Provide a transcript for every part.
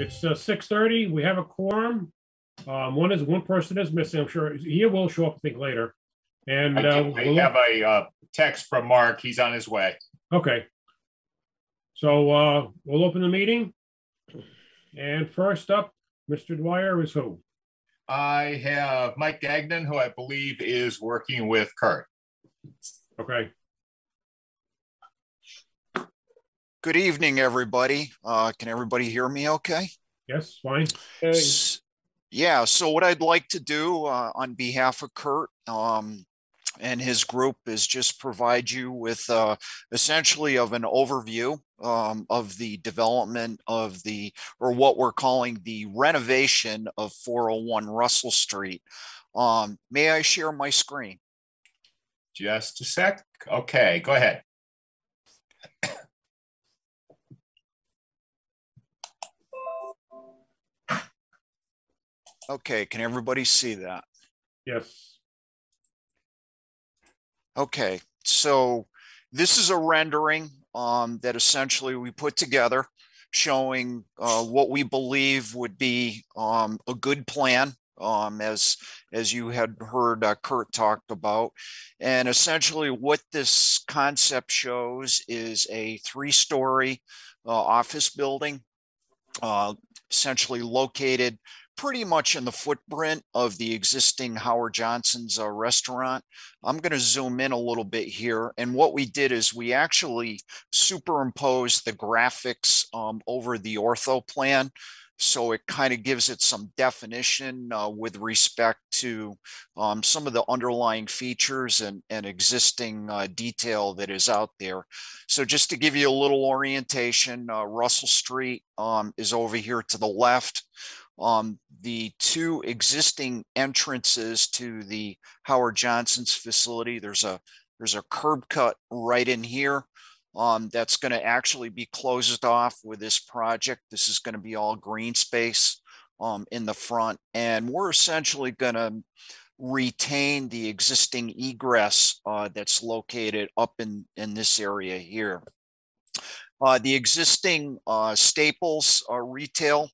It's uh, six thirty. We have a quorum. Um, one is, one person is missing. I'm sure he will show up, I think, later. And, I uh, do- I we'll- have a uh, text from Mark. He's on his way. okay. So, uh, we'll open the meeting. And first up, Mr. Dwyer is who? I have Mike Gagnon, who I believe is working with Kurt. Okay, Good evening, everybody. Uh, can everybody hear me okay? Yes, fine. S- Yeah, so what I'd like to do uh, on behalf of Kurt um, and his group is just provide you with uh, essentially of an overview um, of the development of the, or what we're calling the renovation of 401 Russell Street. Um, May I share my screen? Just a sec. Okay, go ahead. Okay, can everybody see that? Yes, Okay, so this is a rendering um, that essentially we put together showing uh, what we believe would be um, a good plan um, as as you had heard uh, Kurt talked about. And essentially what this concept shows is a three-story uh, office building uh, essentially located pretty much in the footprint of the existing Howard Johnson's uh, restaurant. I'm going to zoom in a little bit here. And what we did is we actually superimposed the graphics um, over the ortho plan. So it kind of gives it some definition uh, with respect to um, some of the underlying features and, and existing uh, detail that is out there. So just to give you a little orientation, uh, Russell Street um, is over here to the left. Um, the two existing entrances to the Howard Johnson's facility, there's a there's a curb cut right in here. Um, that's going to actually be closed off with this project. This is going to be all green space um, in the front, and we're essentially going to retain the existing egress uh, that's located up in in this area here. Uh, the existing uh, Staples uh, retail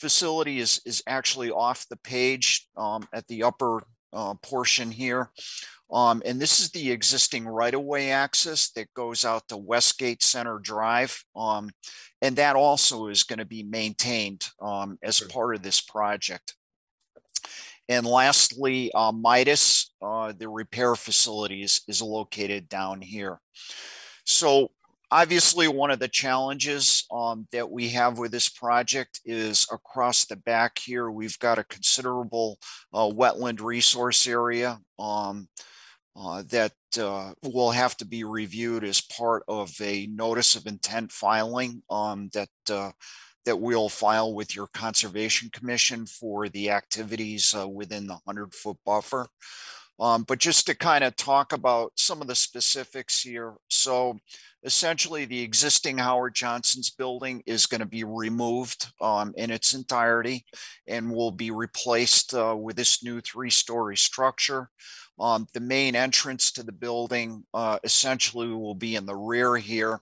facility is is actually off the page um, at the upper uh, portion here. Um, and this is the existing right-of-way access that goes out to Westgate Center Drive. Um, and that also is going to be maintained um, as part of this project. And lastly, uh, Midas, uh, the repair facility is, is located down here. So obviously, one of the challenges um, that we have with this project is across the back here, we've got a considerable uh, wetland resource area um, uh, that uh, will have to be reviewed as part of a notice of intent filing um, that uh, that we'll file with your conservation commission for the activities uh, within the 100 foot buffer. Um, but just to kind of talk about some of the specifics here. So essentially the existing Howard Johnson's building is going to be removed um, in its entirety and will be replaced uh, with this new three-story structure. Um, the main entrance to the building uh, essentially will be in the rear here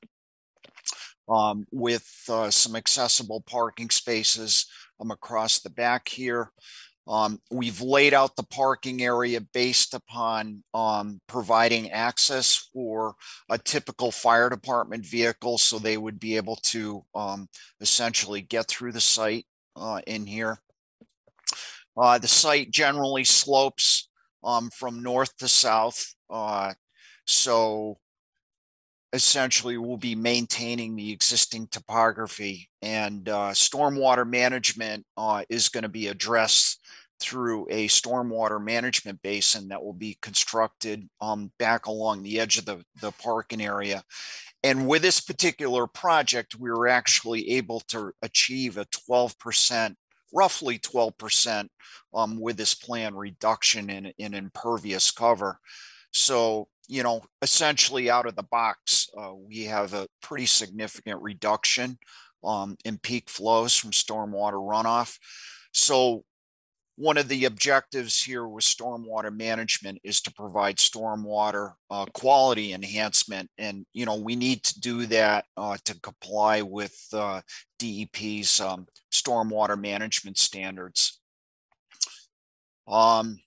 um, with uh, some accessible parking spaces um, across the back here. Um, we've laid out the parking area based upon um, providing access for a typical fire department vehicle, so they would be able to um, essentially get through the site uh, in here. Uh, the site generally slopes um, from north to south, uh, so essentially we'll be maintaining the existing topography and uh, stormwater management uh, is going to be addressed through a stormwater management basin that will be constructed um, back along the edge of the, the parking area. And with this particular project, we were actually able to achieve a 12%, roughly 12% um, with this plan reduction in, in impervious cover. So, you know, essentially out of the box, uh, we have a pretty significant reduction um, in peak flows from stormwater runoff. So one of the objectives here with stormwater management is to provide stormwater uh, quality enhancement. And, you know, we need to do that uh, to comply with uh, DEP's um, stormwater management standards. Um,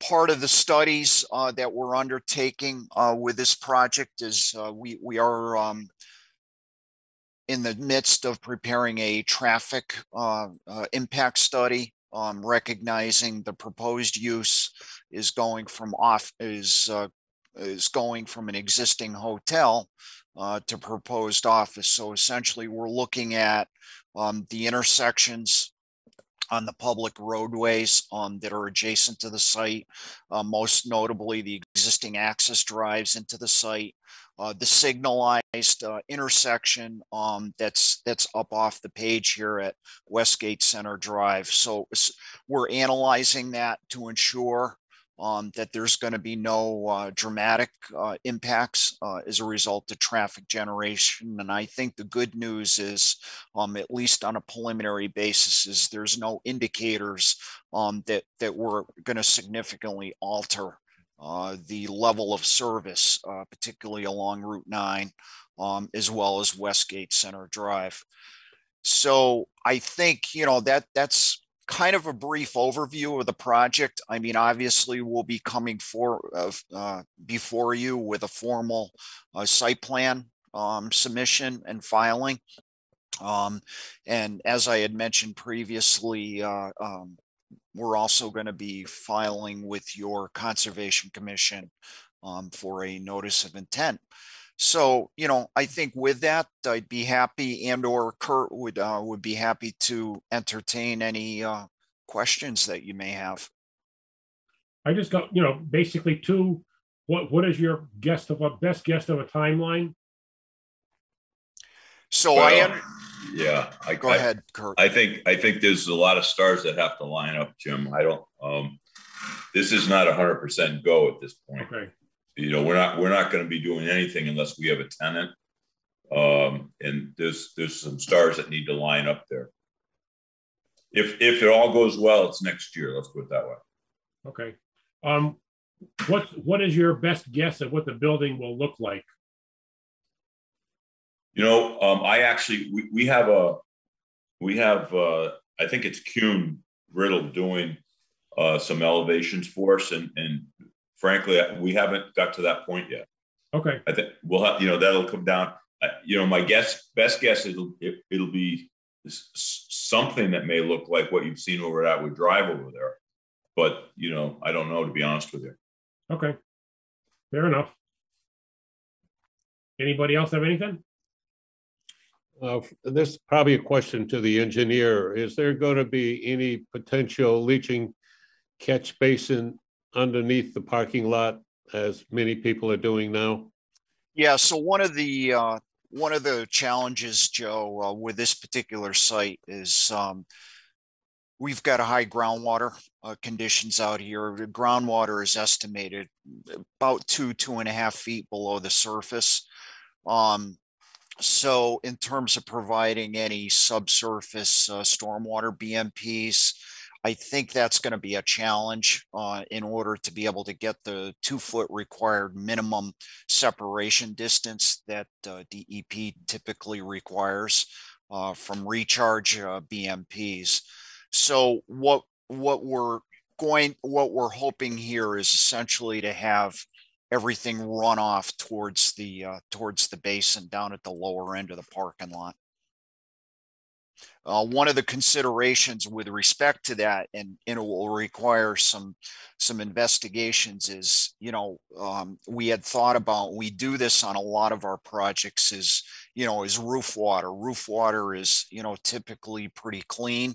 part of the studies uh, that we're undertaking uh, with this project is uh, we we are um, in the midst of preparing a traffic uh, uh, impact study, um, recognizing the proposed use is going from off is uh, is going from an existing hotel uh, to proposed office. So essentially, we're looking at um, the intersections on the public roadways um, that are adjacent to the site, uh, most notably the existing access drives into the site, uh, the signalized uh, intersection um, that's that's up off the page here at Westgate Center Drive. So we're analyzing that to ensure um, that there's going to be no uh, dramatic uh, impacts uh, as a result of traffic generation. And I think the good news is, um, at least on a preliminary basis, is there's no indicators um, that that we're going to significantly alter uh, the level of service, uh, particularly along Route 9, um, as well as Westgate Center Drive. So I think, you know, that that's kind of a brief overview of the project. I mean, obviously, we'll be coming for uh, before you with a formal uh, site plan um, submission and filing. Um, and as I had mentioned previously, uh, um, we're also going to be filing with your Conservation Commission um, for a notice of intent. So, you know, I think with that, I'd be happy and or Kurt would uh, would be happy to entertain any uh, questions that you may have. I just got, you know, basically two, what, what is your guess of a best guess of a timeline? So I, Well, un- Yeah, I, go I, ahead, Kurt. I think, I think there's a lot of stars that have to line up, Jim. I don't, um, this is not a hundred percent go at this point. Okay, You know, we're not, we're not gonna be doing anything unless we have a tenant. Um, and there's, there's some stars that need to line up there. If, if it all goes well, it's next year, let's put it that way. okay. Um, what, what is your best guess of what the building will look like? You know, um, I actually, we, we have a, we have, uh, I think it's Kuhn Riddle doing, uh, some elevations for us and, and frankly, we haven't got to that point yet. Okay, I think we'll have, you know, that'll come down, uh, you know, my guess, best guess, it'll, it, it'll be s- s- something that may look like what you've seen over at Atwood Drive over there. But, you know, I don't know, to be honest with you. okay. Fair enough. Anybody else have anything? Uh, This is probably a question to the engineer. Is there going to be any potential leaching catch basin underneath the parking lot as many people are doing now? Yeah, so one of the uh, one of the challenges, Joe, uh, with this particular site is um, we've got a high groundwater uh, conditions out here. The groundwater is estimated about two two and a half feet below the surface. Um, so in terms of providing any subsurface uh, stormwater BMPs, I think that's going to be a challenge uh, in order to be able to get the two foot required minimum separation distance that uh, DEP typically requires uh, from recharge uh, BMPs. So what what we're going what we're hoping here is essentially to have everything run off towards the uh, towards the basin down at the lower end of the parking lot. Uh, one of the considerations with respect to that, and, and it will require some some investigations, is you know um, we had thought about we do this on a lot of our projects is you know is roof water. Roof water is you know typically pretty clean,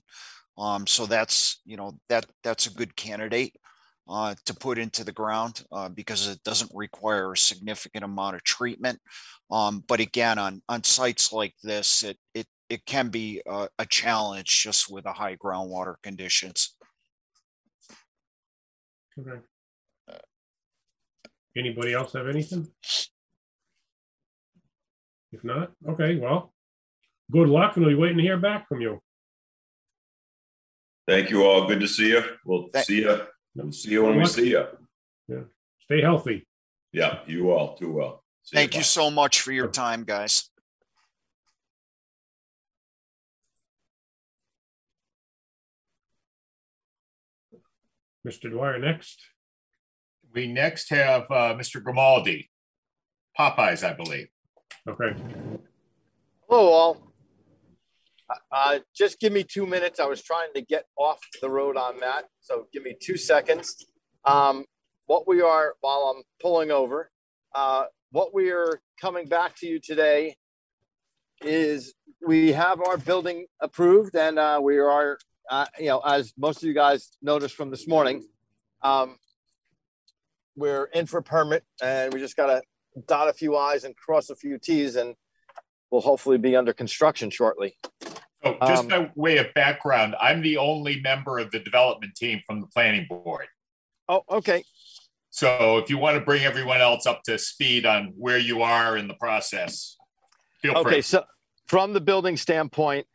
um, so that's you know that that's a good candidate uh, to put into the ground uh, because it doesn't require a significant amount of treatment. Um, but again, on on sites like this, it it it can be a, a challenge just with the high groundwater conditions. Okay. Anybody else have anything? If not, okay, well, good luck and we'll be waiting to hear back from you. Thank you all. Good to see you. We'll Thank- see you. We'll see you when we see you. Yeah. Stay healthy. Yeah, you all too well. See Thank bye. you so much for your time, guys. Mr. Dwyer next. We next have uh, Mr. Grimaldi. Popeyes, I believe. Okay, Hello, all. Uh, just give me two minutes. I was trying to get off the road on that, so give me two seconds. Um, what we are, while I'm pulling over, uh, what we are coming back to you today is we have our building approved and, uh, we are, uh, you know, as most of you guys noticed from this morning, um, we're in for permit and we just gotta dot a few i's and cross a few t's and we'll hopefully be under construction shortly. So just Um, by way of background, I'm the only member of the development team from the planning board. Oh, okay. So if you want to bring everyone else up to speed on where you are in the process, feel Okay. free. So from the building standpoint,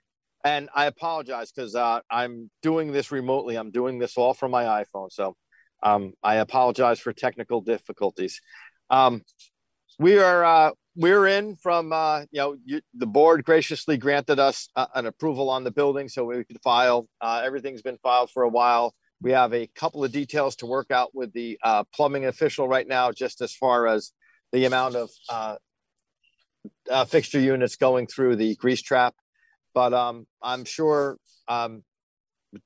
and I apologize because uh, I'm doing this remotely. I'm doing this all from my iPhone. So um, I apologize for technical difficulties. Um, we are uh, we're in from uh, you know you, the board graciously granted us uh, an approval on the building, so we could file. Uh, everything's been filed for a while. We have a couple of details to work out with the uh, plumbing official right now, just as far as the amount of uh, uh, fixture units going through the grease trap. But um, I'm sure um,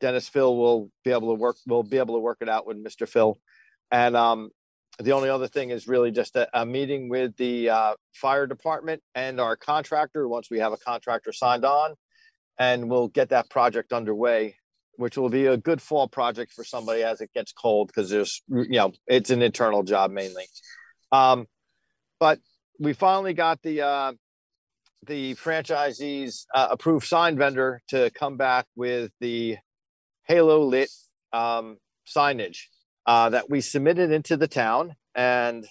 Dennis Phil will be able to work. We'll be able to work it out with Mr. Phil. And um, the only other thing is really just a, a meeting with the uh, fire department and our contractor once we have a contractor signed on, and we'll get that project underway, which will be a good fall project for somebody as it gets cold because there's you know it's an internal job mainly. Um, but we finally got the uh, the franchisee's uh, approved sign vendor to come back with the halo lit um, signage uh, that we submitted into the town. And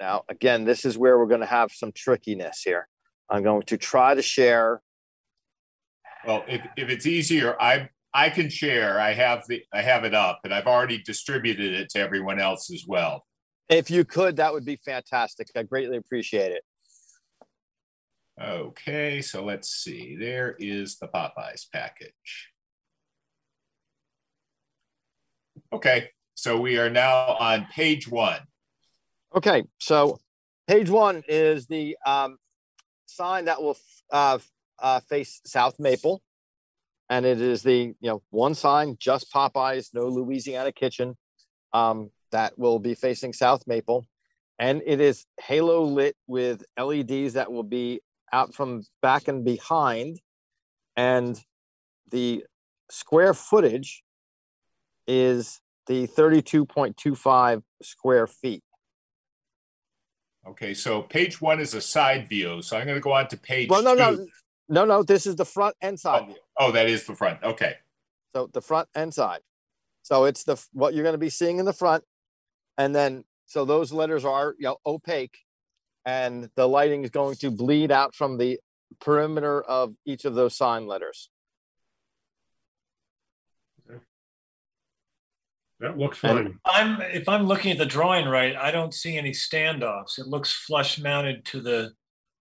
now, again, this is where we're going to have some trickiness here. I'm going to try to share. Well, if, if it's easier, I, I can share. I have the, I have it up and I've already distributed it to everyone else as well. If you could, that would be fantastic. I greatly appreciate it. Okay, so let's see. There is the Popeyes package. Okay, so we are now on page one. Okay, so page one is the um, sign that will uh, uh, face South Maple. And it is the, you know, one sign, just Popeyes, no Louisiana Kitchen, um, that will be facing South Maple. And it is halo lit with LEDs that will be out from back and behind. And the square footage is the 32.25 square feet. Okay, so page one is a side view. So I'm going to go on to page Well, no, no, two. no, no, this is the front and side oh, view. Oh, that is the front. Okay. So the front and side. So it's the, what you're gonna be seeing in the front. And then, so those letters are, you know, opaque. And the lighting is going to bleed out from the perimeter of each of those sign letters. That looks And- fine. I'm, if I'm looking at the drawing right, I don't see any standoffs. It looks flush mounted to the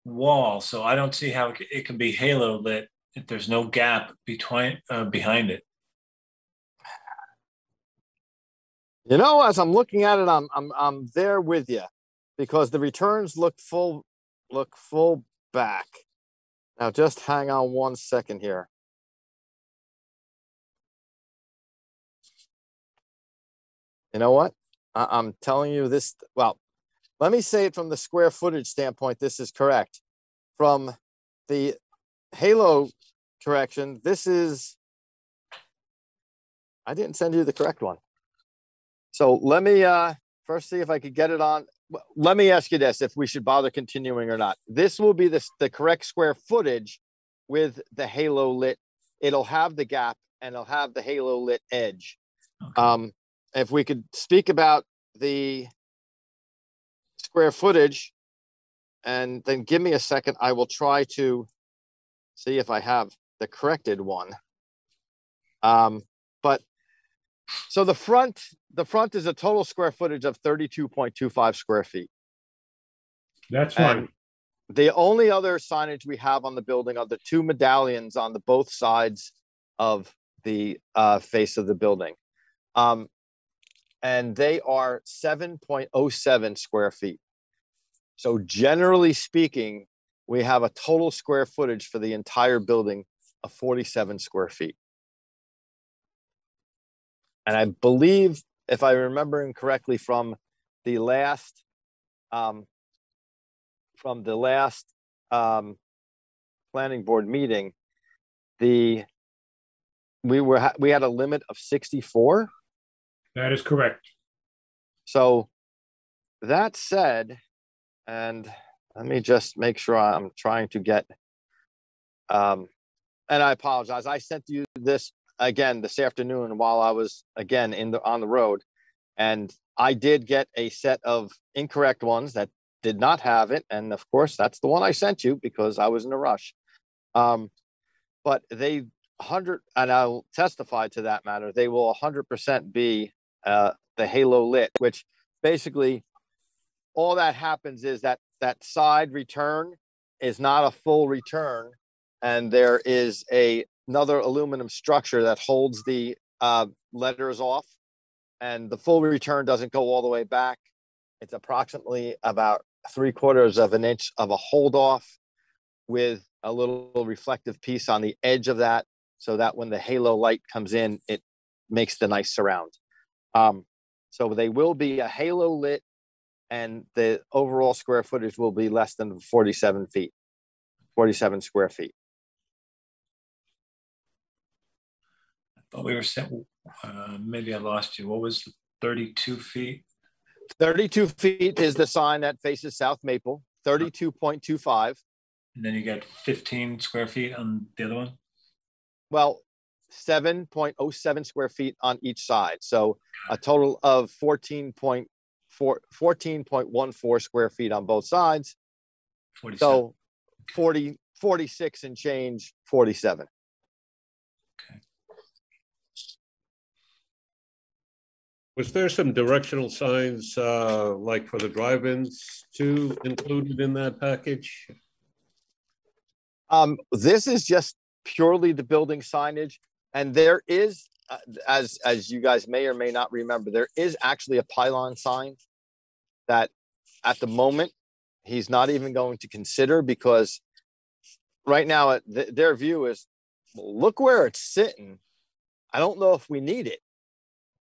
wall, so I don't see how it it can be halo lit if there's no gap between, uh, behind it. You know, as I'm looking at it, I'm, I'm, I'm there with you. Because the returns look full, look full back. Now just hang on one second here. You know what? I, I'm telling you this, well, let me say it from the square footage standpoint, this is correct. From the Halo correction, this is, I didn't send you the correct one. So let me, uh, first see if I could get it on. Let me ask you this, if we should bother continuing or not. This will be the, the correct square footage with the halo lit. It'll have the gap and it'll have the halo lit edge. Okay. Um, if we could speak about the square footage and then give me a second, I will try to see if I have the corrected one. Um, but So the front, the front is a total square footage of thirty-two point two five square feet. That's. And the only other signage we have on the building are the two medallions on the both sides of the uh, face of the building. Um, and they are seven point oh seven square feet. So generally speaking, we have a total square footage for the entire building of forty-seven square feet. And I believe, if I remember correctly from the last, um, from the last, um, planning board meeting, the, we were, we had a limit of sixty-four. That is correct. So that said, and let me just make sure I'm trying to get, um, and I apologize. I sent you this again this afternoon while I was again in the on the road, and I did get a set of incorrect ones that did not have it, and of course that's the one I sent you because I was in a rush. Um, but they hundred, and I'll testify to that matter. They will hundred percent be uh, the halo lit, which basically all that happens is that that side return is not a full return, and there is a another aluminum structure that holds the uh, letters off, and the full return doesn't go all the way back. It's approximately about three quarters of an inch of a hold off with a little reflective piece on the edge of that so that when the halo light comes in, it makes the nice surround. Um, so they will be a halo lit and the overall square footage will be less than 47 feet, 47 square feet. But we were saying, uh, maybe I lost you. What was the 32 feet? 32 feet is the sign that faces South Maple, 32.25. And then you got 15 square feet on the other one? Well, 7.07 square feet on each side. So a total of 14.4, 14.14 square feet on both sides. 47. So 40, 46 and change, 47. Was there some directional signs, uh, like for the drive-ins too, included in that package? Um, this is just purely the building signage. And there is, uh, as, as you guys may or may not remember, there is actually a pylon sign that at the moment, he's not even going to consider because right now, uh, th- their view is, "Well, look where it's sitting. I don't know if we need it.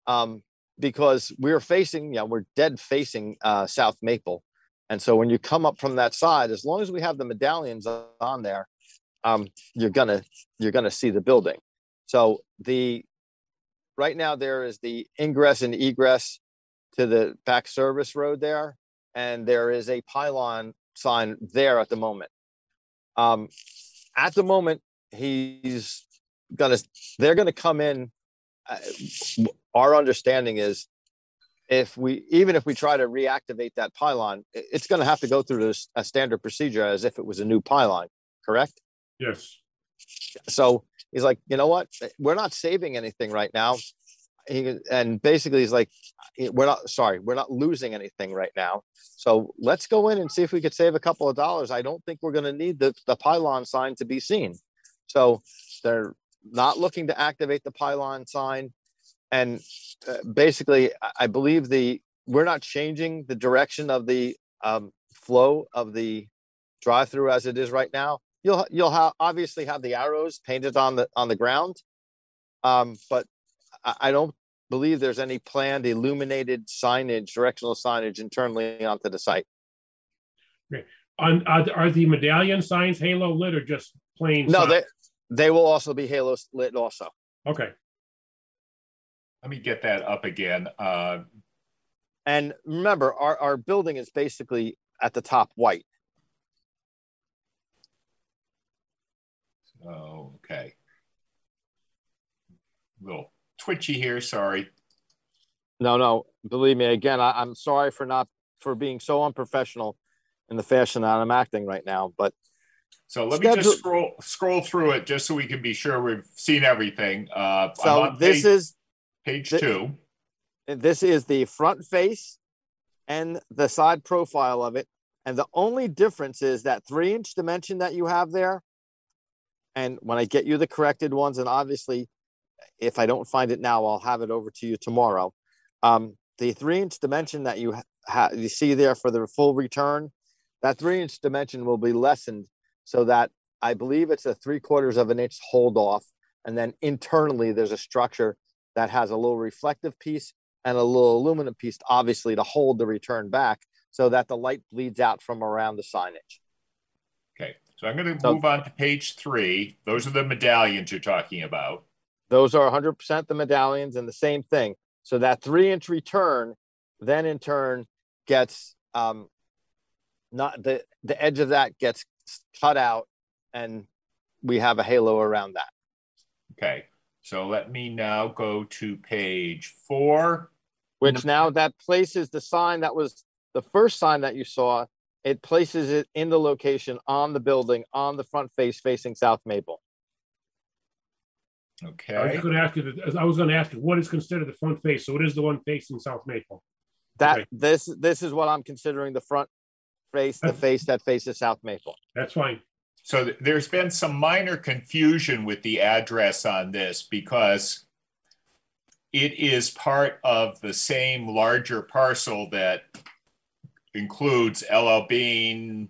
Um, because we're facing, you know, we're dead facing uh, South Maple. And so when you come up from that side, as long as we have the medallions on there, um, you're gonna you're gonna see the building. So the right now there is the ingress and egress to the back service road there, and there is a pylon sign there at the moment. Um, at the moment, he's gonna they're gonna come in. Uh, our understanding is if we even if we try to reactivate that pylon, it's going to have to go through this a standard procedure as if it was a new pylon, correct? Yes. So he's like, you know what? We're not saving anything right now. He, and basically he's like, we're not sorry, we're not losing anything right now. So let's go in and see if we could save a couple of dollars. I don't think we're going to need the, the pylon sign to be seen. So they're not looking to activate the pylon sign. And uh, basically, I- believe the, we're not changing the direction of the um, flow of the drive-through as it is right now. You'll, you'll have, obviously have the arrows painted on the, on the ground. Um, but I, I don't believe there's any planned illuminated signage, directional signage internally onto the site. On, are, are the medallion signs halo lit or just plain? No, sign? they, they will also be halo lit also. Okay, Let me get that up again. Uh, And remember, our, our building is basically at the top white. Oh, okay. A Little twitchy here, sorry. No, no, believe me, again, I, I'm sorry for not, for being so unprofessional in the fashion that I'm acting right now, but So let me just scroll scroll through it just so we can be sure we've seen everything. Uh, so this page- is, page Th- two. This is the front face and the side profile of it. And the only difference is that three inch dimension that you have there. And when I get you the corrected ones, and obviously, if I don't find it now, I'll have it over to you tomorrow. Um, the three inch dimension that you ha- you see there for the full return, that three inch dimension will be lessened so that I believe it's a three quarters of an inch hold off. And then internally, there's a structure that has a little reflective piece and a little aluminum piece, obviously to hold the return back so that the light bleeds out from around the signage. So I'm gonna So- move on to page three. Those are the medallions you're talking about. Those are 100% the medallions and the same thing. So that three inch return then in turn gets um, not the the edge of that gets cut out and we have a halo around that. Okay, so let me now go to page four. which now that places the sign that was the first sign that you saw it places it in the location on the building on the front face facing south maple I was Okay, gonna ask you, I was gonna ask you, what is considered the front face? So it is the one facing South Maple. that Okay. this this is what i'm considering the front face the face that faces south maple That's fine. so th- there's been some minor confusion with the address on this because it is part of the same larger parcel that includes LL Bean,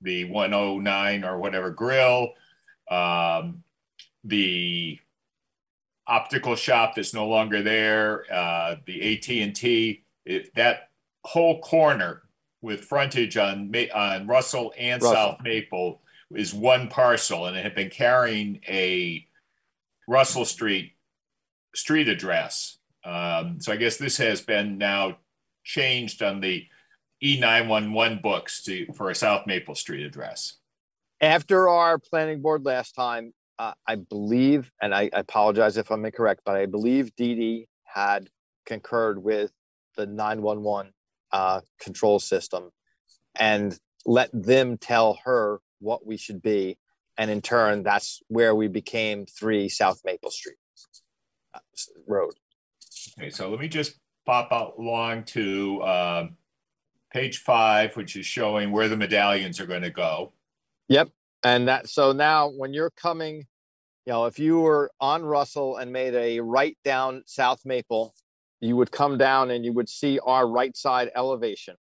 the 109 or whatever grill, um, the optical shop that's no longer there, uh, the AT&T, it, that whole corner with frontage on on Russell and Russell. South Maple is one parcel and it had been carrying a Russell Street street address. Um, so I guess this has been now changed on the E911 books to for a South Maple Street address. after our planning board last time uh, i believe and I, I apologize if i'm incorrect but i believe Dee Dee had concurred with the 911 uh, control system and let them tell her what we should be and in turn that's where we became 3 south maple street uh, road Okay, so let me just pop out along to um, page five, which is showing where the medallions are going to go. Yep. And that, so now when you're coming, you know, if you were on Russell and made a right down South Maple, you would come down and you would see our right side elevation.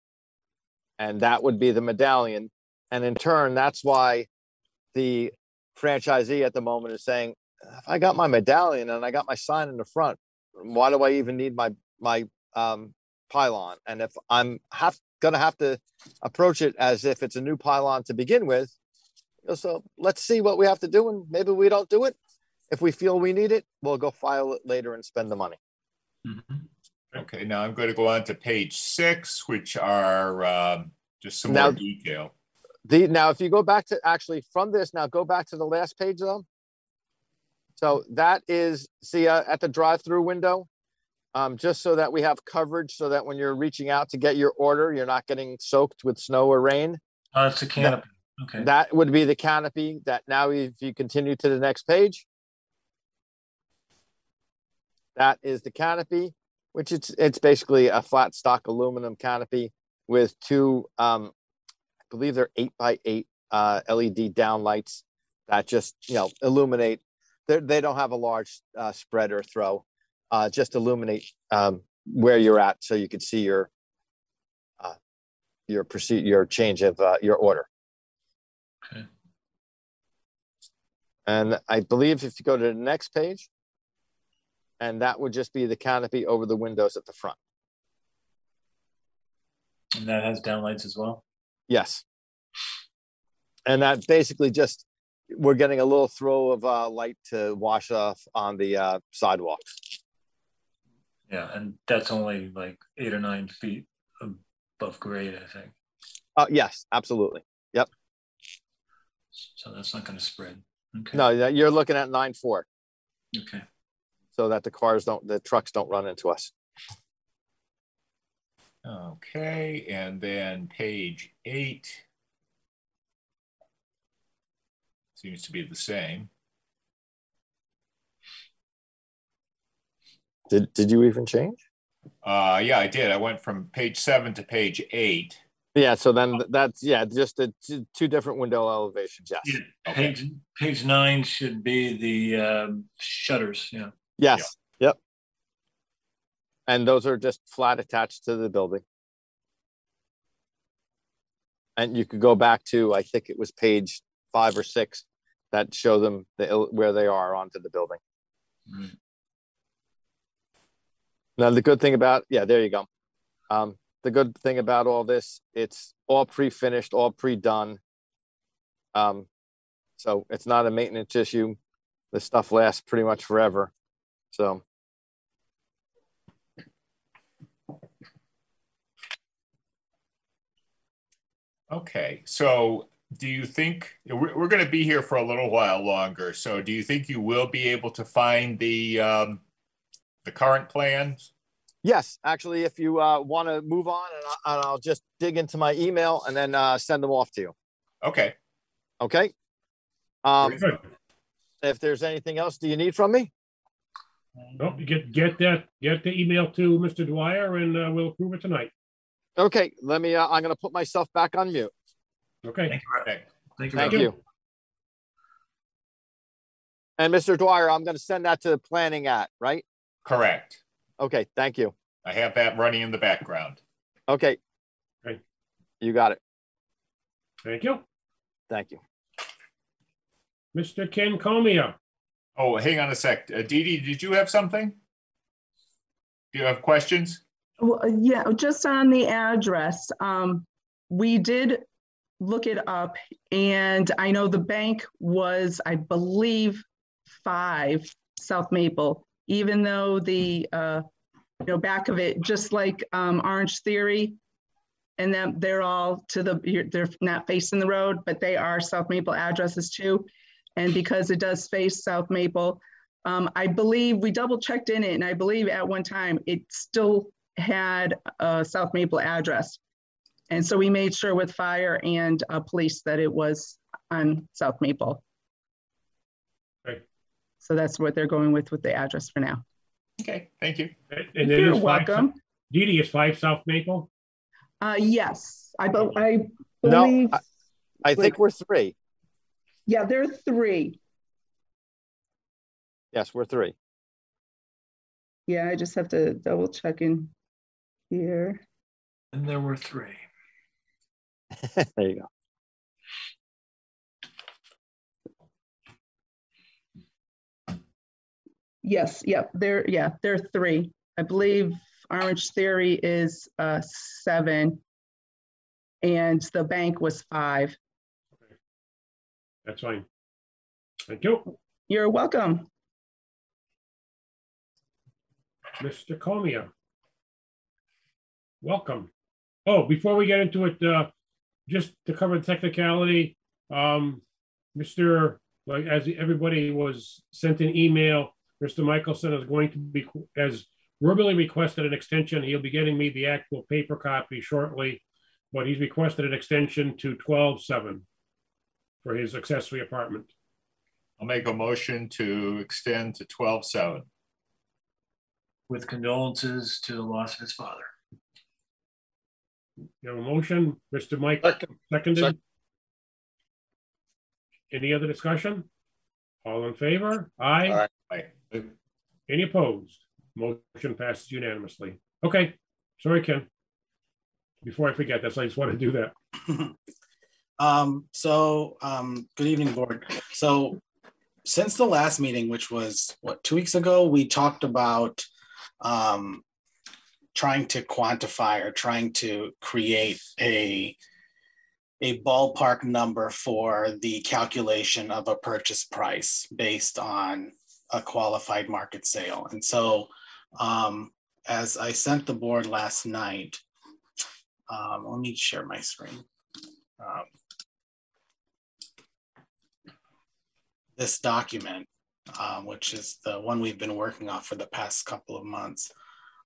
And that would be the medallion. And in turn, that's why the franchisee at the moment is saying, if I got my medallion and I got my sign in the front, why do I even need my, my, um, pylon? And if I'm have, gonna have to approach it as if it's a new pylon to begin with, So let's see what we have to do and maybe we don't do it. If we feel we need it, we'll go file it later and spend the money. Okay, now I'm going to go on to page six, which are um, just some Now- more detail. The, now, if you go back to actually from this, now go back to the last page though. So that is, see uh, at the drive-through window, um, just so that we have coverage so that when you're reaching out to get your order, you're not getting soaked with snow or rain. Oh, it's a canopy. Okay. That would be the canopy that now if you continue to the next page. That is the canopy, which it's, it's basically a flat stock aluminum canopy with two, um, I believe they're eight by eight, uh, LED downlights that just, you know, illuminate. They, they don't have a large, uh, spread or throw, uh, just illuminate, um, where you're at so you can see your, uh, your proceed, your change of, uh, your order. Okay. And I believe if you go to the next page, and that would just be the canopy over the windows at the front. And that has downlights as well. Yes. And that basically just, we're getting a little throw of uh, light to wash off on the uh, sidewalks. Yeah, and that's only like eight or nine feet above grade, I think. Uh, yes, absolutely. Yep. So that's not going to spread. Okay. No, you're looking at nine four, Okay. so that the cars don't, the trucks don't run into us. Okay, and then page eight seems to be the same. Did, did you even change? Uh, yeah, I did. I went from page seven to page eight. Yeah, so then that's, yeah, just the two, two different window elevations, yes. Yeah, Page, page nine should be the um, shutters, yeah. Yes, yep. And those are just flat attached to the building. And you could go back to, I think it was page five or six that show them the, where they are onto the building. Right. Now, the good thing about, yeah, there you go. Um, the good thing about all this, it's all pre-finished, all pre-done. Um, so it's not a maintenance issue. This stuff lasts pretty much forever. So, Okay, so do you think, we're, we're gonna be here for a little while longer, so do you think you will be able to find the, um, the current plans? yes, actually, if you uh, want to move on, and, I, and I'll just dig into my email and then uh, send them off to you. Okay, Okay. Um, Very good. if there's anything else, do you need from me? Nope, you get, get that, get the email to Mr. Dwyer and uh, we'll approve it tonight. Okay, let me. Uh, I'm going to put myself back on mute. Okay, Thank you. okay, Thank you. Thank Rob. you. And Mr. Dwyer, I'm going to send that to the planning at right. Correct. Okay, thank you. I have that running in the background. Okay. Okay. You got it. thank you. Thank you. Mr. Ken Comia, Oh, hang on a sec. Uh, Dee Dee, did you have something? Do you have questions? Well, uh, yeah, just on the address, um, we did look it up and I know the bank was, I believe, five South Maple, even though the, uh, you know, back of it, just like, um, Orange Theory. And then they're all to the, they're not facing the road, but they are South Maple addresses too. And because it does face South Maple, um, I believe we double checked in it and I believe at one time it still had a South Maple address. And so we made sure with fire and uh, police that it was on South Maple. Right. So that's what they're going with, with the address for now. Okay, thank you. and then You're it's five, welcome. Dee Dee is five South Maple? Uh, yes, I, be- I No, believe, I- I think we're three. yeah, there are three. Yes, we're three. Yeah, I just have to double check in here. And there were three. there you go. Yes, yep, there, yeah, there are three. I believe Orange Theory is uh, seven. And the bank was five. Okay. That's fine. Thank you. You're welcome. Mr. Comia. Welcome. Oh, before we get into it, uh, just to cover the technicality, um, Mr., like, as everybody was sent an email, Mr. Michelson is going to be, as verbally requested an extension. He'll be getting me the actual paper copy shortly, but he's requested an extension to twelve seven for his accessory apartment. I'll make a motion to extend to twelve seven. With condolences to the loss of his father. You have a motion, Mr. Mike, Second. seconded? Second. Any other discussion? All in favor? Aye. Aye. Any opposed? Motion passes unanimously. Okay, sorry, Ken. Before I forget, that's, I just want to do that. Um, so, um, good evening, board. So since the last meeting, which was what, two weeks ago, we talked about um, trying to quantify or trying to create a a ballpark number for the calculation of a purchase price based on a qualified market sale. And so um, as I sent the board last night, um, let me share my screen. Um, this document, um, which is the one we've been working on for the past couple of months.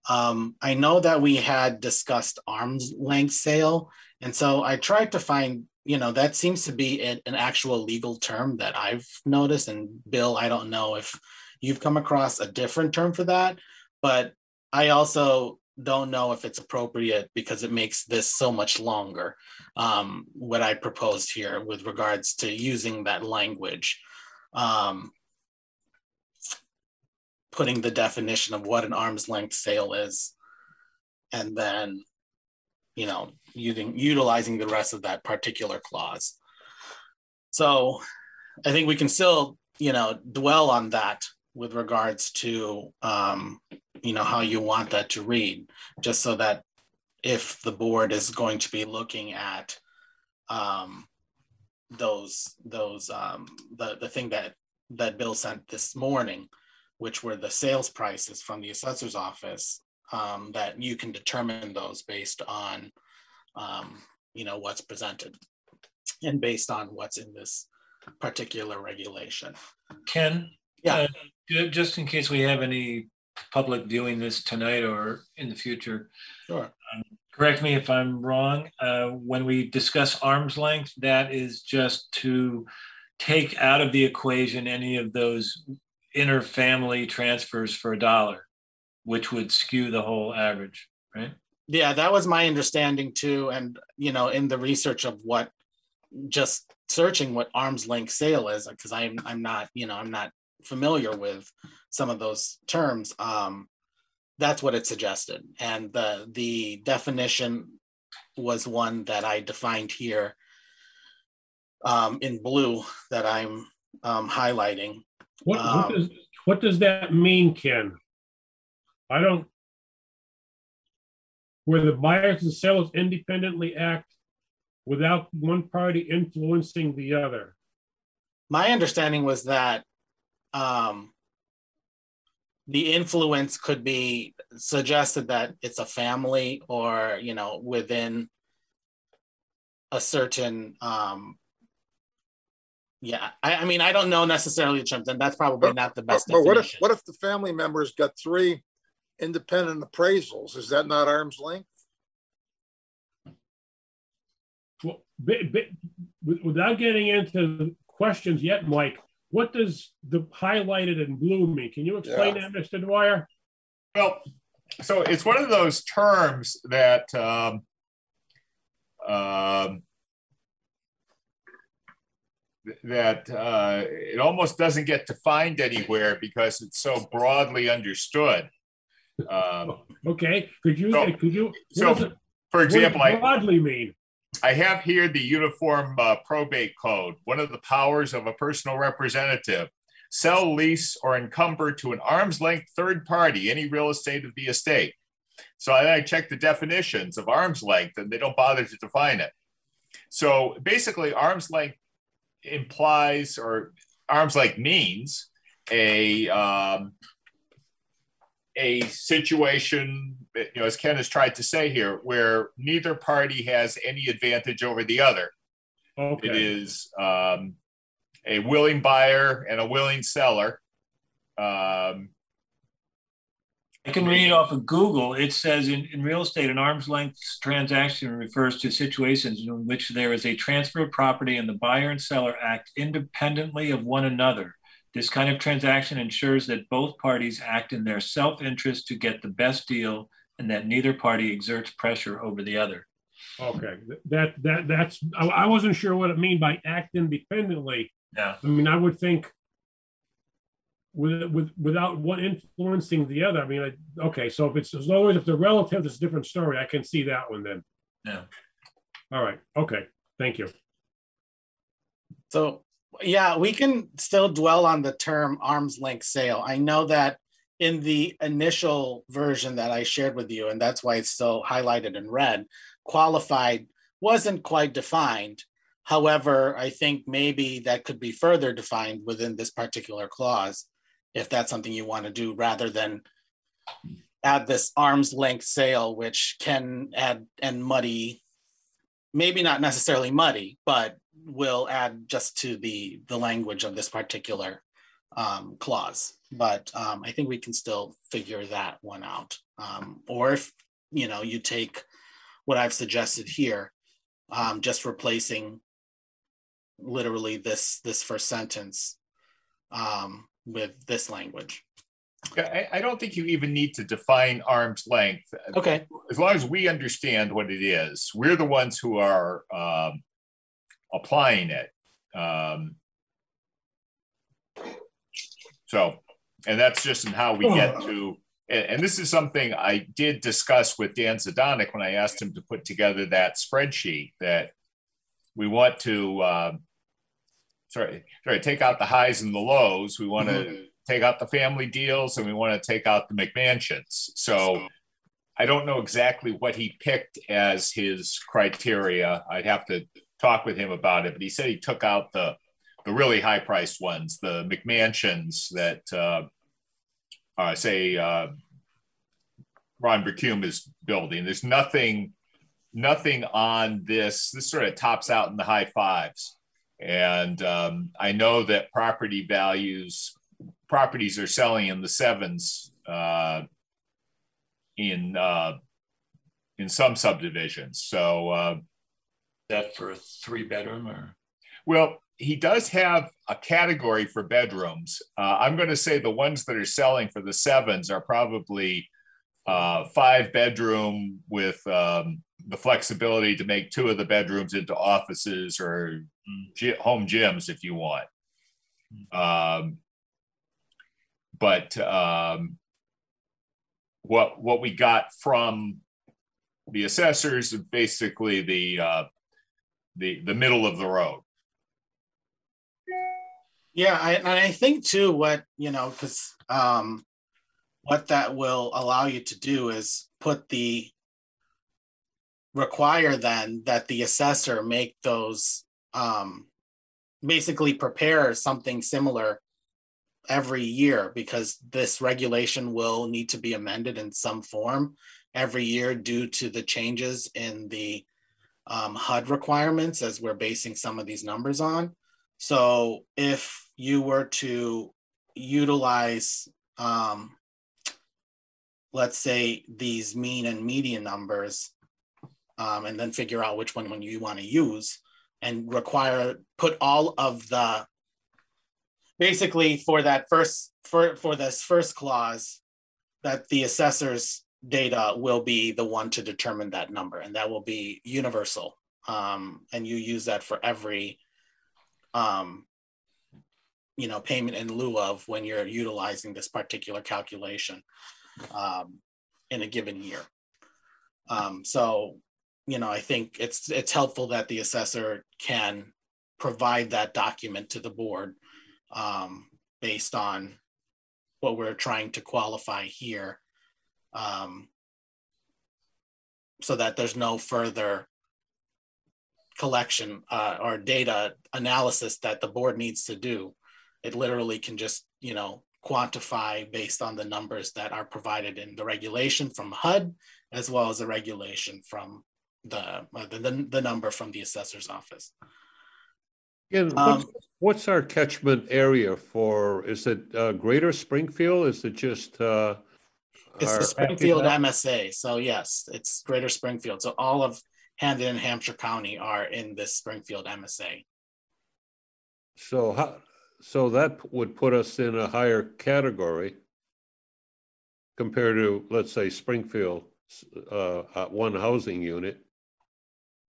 Um, I know that we had discussed arm's length sale, and so I tried to find, you know, that seems to be an, actual legal term that I've noticed. And Bill, I don't know if you've come across a different term for that, but I also don't know if it's appropriate because it makes this so much longer. Um, what I proposed here with regards to using that language. Um, putting the definition of what an arm's length sale is. And then, you know, using utilizing the rest of that particular clause. So I think we can still, you know, dwell on that with regards to um, you know how you want that to read just so that if the board is going to be looking at um, those those um, the the thing that that Bill sent this morning, which were the sales prices from the assessor's office, um, that you can determine those based on um, you know what's presented and based on what's in this particular regulation. Ken? Yeah. uh, Just in case we have any public viewing this tonight or in the future, Sure. correct me if I'm wrong, uh, when we discuss arm's length, that is just to take out of the equation any of those inter-family transfers for a dollar, which would skew the whole average, right? Yeah, that was my understanding too. And, you know, in the research of what, just searching what arm's length sale is, because I'm, I'm not, you know, I'm not familiar with some of those terms. Um, that's what it suggested. And the, the definition was one that I defined here um, in blue that I'm um, highlighting. What, what Um, does, what does that mean, Ken? I don't. Where the buyers and sellers independently act without one party influencing the other. my understanding was that um, the influence could be suggested that it's a family or you know within a certain um, yeah I, I mean i don't know necessarily the terms and that's probably But- not the best but what if, what if the family members got three independent appraisals? Is that not arm's length? Well, bi- bi- without getting into questions yet, Mike, what does the highlighted in blue mean? Can you explain Yeah. that, Mr. Dwyer? Well, so it's one of those terms that um, um, that uh, it almost doesn't get defined anywhere because it's so broadly understood. Um, Okay, could you, So- could you? so, it- for what does example, I, Broadly mean, I have here the Uniform uh, Probate Code. One of the powers of a personal representative sell, lease, or encumber to an arm's length third party any real estate of the estate. So I, I checked the definitions of arm's length and they don't bother to define it. So basically, arm's length implies or arm's length means a um, a situation, you know, as Ken has tried to say here, where neither party has any advantage over the other. It okay, is um, a willing buyer and a willing seller. Um, I can read off of Google. It says in, in real estate, an arm's length transaction refers to situations in which there is a transfer of property and the buyer and seller act independently of one another. This kind of transaction ensures that both parties act in their self interest to get the best deal and that neither party exerts pressure over the other. okay, that, that, that's, I, I wasn't sure what it mean by act independently. Yeah. I mean, I would think with, with, without one influencing the other, I mean, I, okay, so if it's, as long as if they're relative, it's a different story. I can see that one then. Yeah. All right, okay, thank you. So, yeah, we can still dwell on the term arm's length sale. I know that in the initial version that I shared with you, and that's why it's still highlighted in red, qualified wasn't quite defined. However, I think maybe that could be further defined within this particular clause, if that's something you want to do, rather than add this arm's length sale, which can add and muddy, maybe not necessarily muddy, but will add just to the the language of this particular um, clause. But um, I think we can still figure that one out. Um, or if you know you take what I've suggested here, um, just replacing literally this this first sentence um, with this language. I, I don't think you even need to define arm's length. Okay, As long as we understand what it is, we're the ones who are um, applying it. Um, so, and that's just in how we get to, and, and this is something I did discuss with Dan Zadonic when I asked him to put together that spreadsheet that we want to, uh, sorry, sorry, take out the highs and the lows. We want to take out the family deals and we want to take out the McMansions. So I don't know exactly what he picked as his criteria. I'd have to talk with him about it, but he said he took out the the really high priced ones, the McMansions that uh, uh, say uh, Ron Bercume is building. There's nothing nothing on this. This sort of tops out in the high fives. And um, I know that property values, properties are selling in the sevens uh, in uh, in some subdivisions. So, uh, That for a three bedroom or? well, he does have a category for bedrooms. Uh, I'm going to say the ones that are selling for the sevens are probably uh, five bedroom with um, the flexibility to make two of the bedrooms into offices or home gyms if you want. Um, but um, what what we got from the assessors basically the uh, the the middle of the road. yeah, I, and I think too, what, you know, because um, what that will allow you to do is put the require then that the assessor make those um, basically prepare something similar every year because this regulation will need to be amended in some form every year due to the changes in the um, HUD requirements as we're basing some of these numbers on. So if you were to utilize, um, let's say these mean and median numbers, um, and then figure out which one when you want to use and require, put all of the, basically for that first, for, for this first clause, that the assessor's data will be the one to determine that number and that will be universal. Um, and you use that for every um, you know, payment in lieu of when you're utilizing this particular calculation um, in a given year. Um, so, you know, I think it's it's helpful that the assessor can provide that document to the board um, based on what we're trying to qualify here, um, so that there's no further collection uh, or data analysis that the board needs to do. It literally can just, you know, quantify based on the numbers that are provided in the regulation from HUD, as well as the regulation from the, uh, the, the, number from the assessor's office. Again, what's, Um, what's our catchment area for, is it uh, Greater Springfield? Is it just? uh, It's the Springfield MSA, so yes, it's Greater Springfield. So all of Hampden and Hampshire County are in this Springfield MSA. So how, so that would put us in a higher category compared to, let's say, Springfield, uh, uh, one housing unit.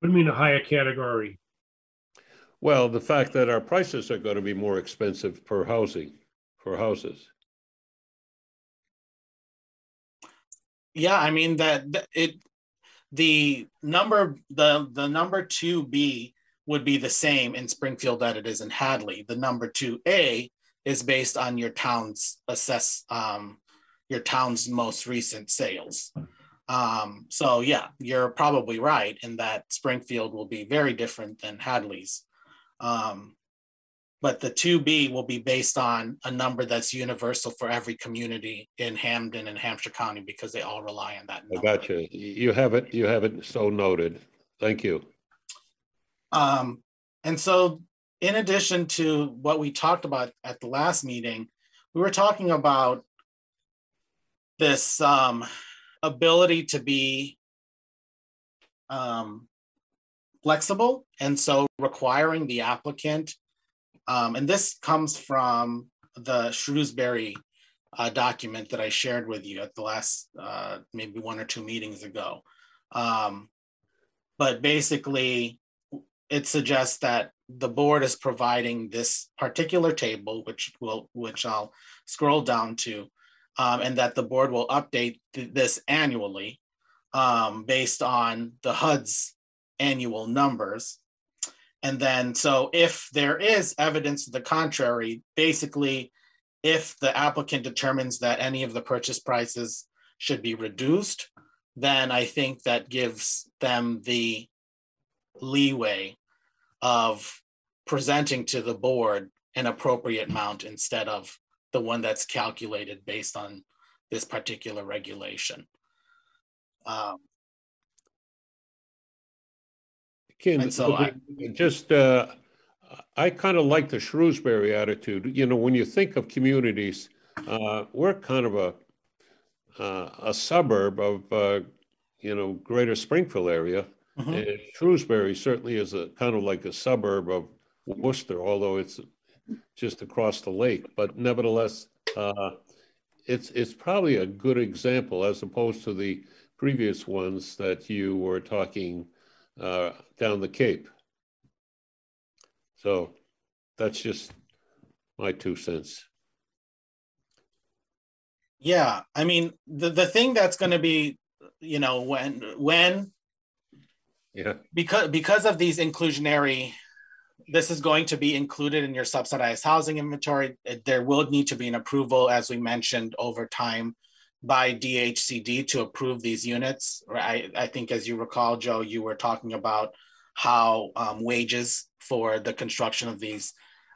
What do you mean a higher category? Well, the fact that our prices are going to be more expensive per housing, for houses. Yeah, I mean that it the number the the number 2B would be the same in Springfield that it is in Hadley. The number 2A is based on your town's assess um your town's most recent sales. Um so yeah, you're probably right in that Springfield will be very different than Hadley's. Um but the 2B will be based on a number that's universal for every community in Hampden and Hampshire County because they all rely on that. I number. got you. You have it, you have it so noted. Thank you. Um, and so in addition to what we talked about at the last meeting, we were talking about this um, ability to be um, flexible and so requiring the applicant um, and this comes from the Shrewsbury uh, document that I shared with you at the last, uh, maybe one or two meetings ago. Um, but basically, it suggests that the board is providing this particular table, which will, which I'll scroll down to, um, and that the board will update th- this annually um, based on the HUD's annual numbers. And then, so if there is evidence to the contrary, basically, if the applicant determines that any of the purchase prices should be reduced, then I think that gives them the leeway of presenting to the board an appropriate amount instead of the one that's calculated based on this particular regulation. Um, Ken, And so I- just, uh, I kind of like the Shrewsbury attitude. You know, when you think of communities, uh, we're kind of a, uh, a suburb of, uh, you know, greater Springfield area. Mhm. And Shrewsbury certainly is a kind of like a suburb of Worcester, although it's just across the lake. But nevertheless, uh, it's, it's probably a good example as opposed to the previous ones that you were talking uh, down the Cape. So that's just my two cents. Yeah, I mean, the, the thing that's gonna be, you know, when, when Yeah. because because of these inclusionary this is going to be included in your subsidized housing inventory there will need to be an approval as we mentioned over time by dhcd to approve these units right? I, I think as you recall joe you were talking about how um, wages for the construction of these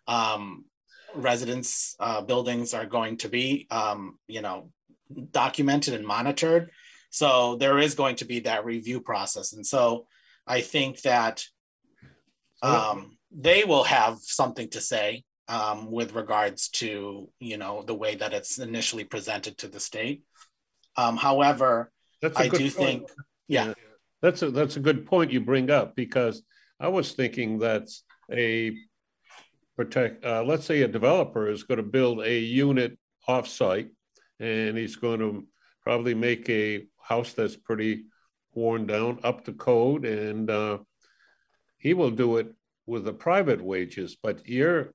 um, residence uh, buildings are going to be um, you know documented and monitored. So there is going to be that review process. And so I think that um, they will have something to say um, with regards to you know the way that it's initially presented to the state. Um, however, That's I do point. think, yeah, That's a, that's a good point you bring up because I was thinking that's a protect, uh, let's say a developer is going to build a unit offsite and he's going to probably make a house that's pretty worn down up to code and uh, he will do it with the private wages. But you're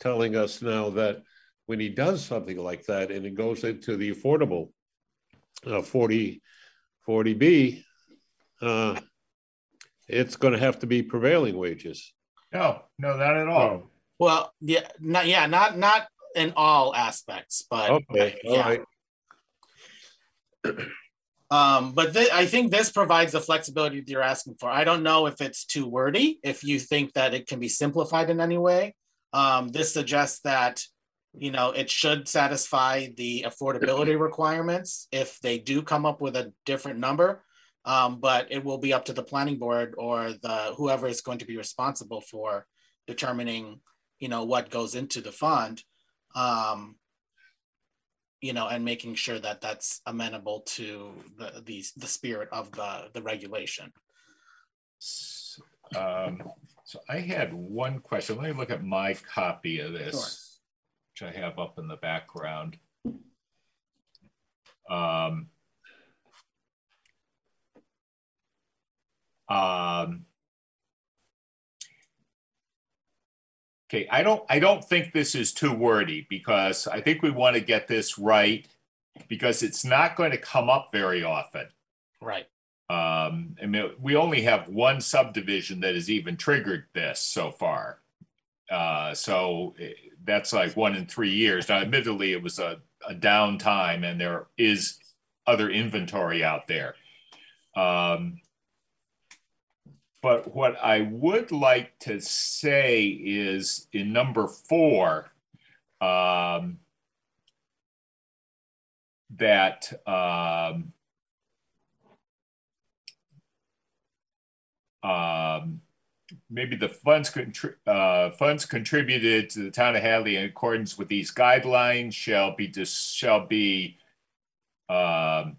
telling us now that when he does something like that and it goes into the affordable uh, 40, 40B, uh, it's going to have to be prevailing wages. No, no, not at all. well, yeah, not yeah, not not in all aspects, but Okay, all yeah. right. Um, but th- I think this provides the flexibility that you're asking for. I don't know if it's too wordy, if you think that it can be simplified in any way. Um, this suggests that, you know, it should satisfy the affordability requirements if they do come up with a different number. Um, but it will be up to the planning board or the whoever is going to be responsible for determining, you know, what goes into the fund. Um, you know, and making sure that that's amenable to the the, the spirit of the the regulation. Um, so I had one question. Let me look at my copy of this, which I have up in the background. Um, um, okay, I don't, I don't think this is too wordy because I think we want to get this right because it's not going to come up very often. Right. Um, I mean, we only have one subdivision that has even triggered this so far. Uh, so that's like one in three years. Now, admittedly, it was a, a downtime and there is other inventory out there. Um, but what I would like to say is in number four, um, that um, um, maybe the funds contri- uh, funds contributed to the town of Hadley in accordance with these guidelines shall be shall be um,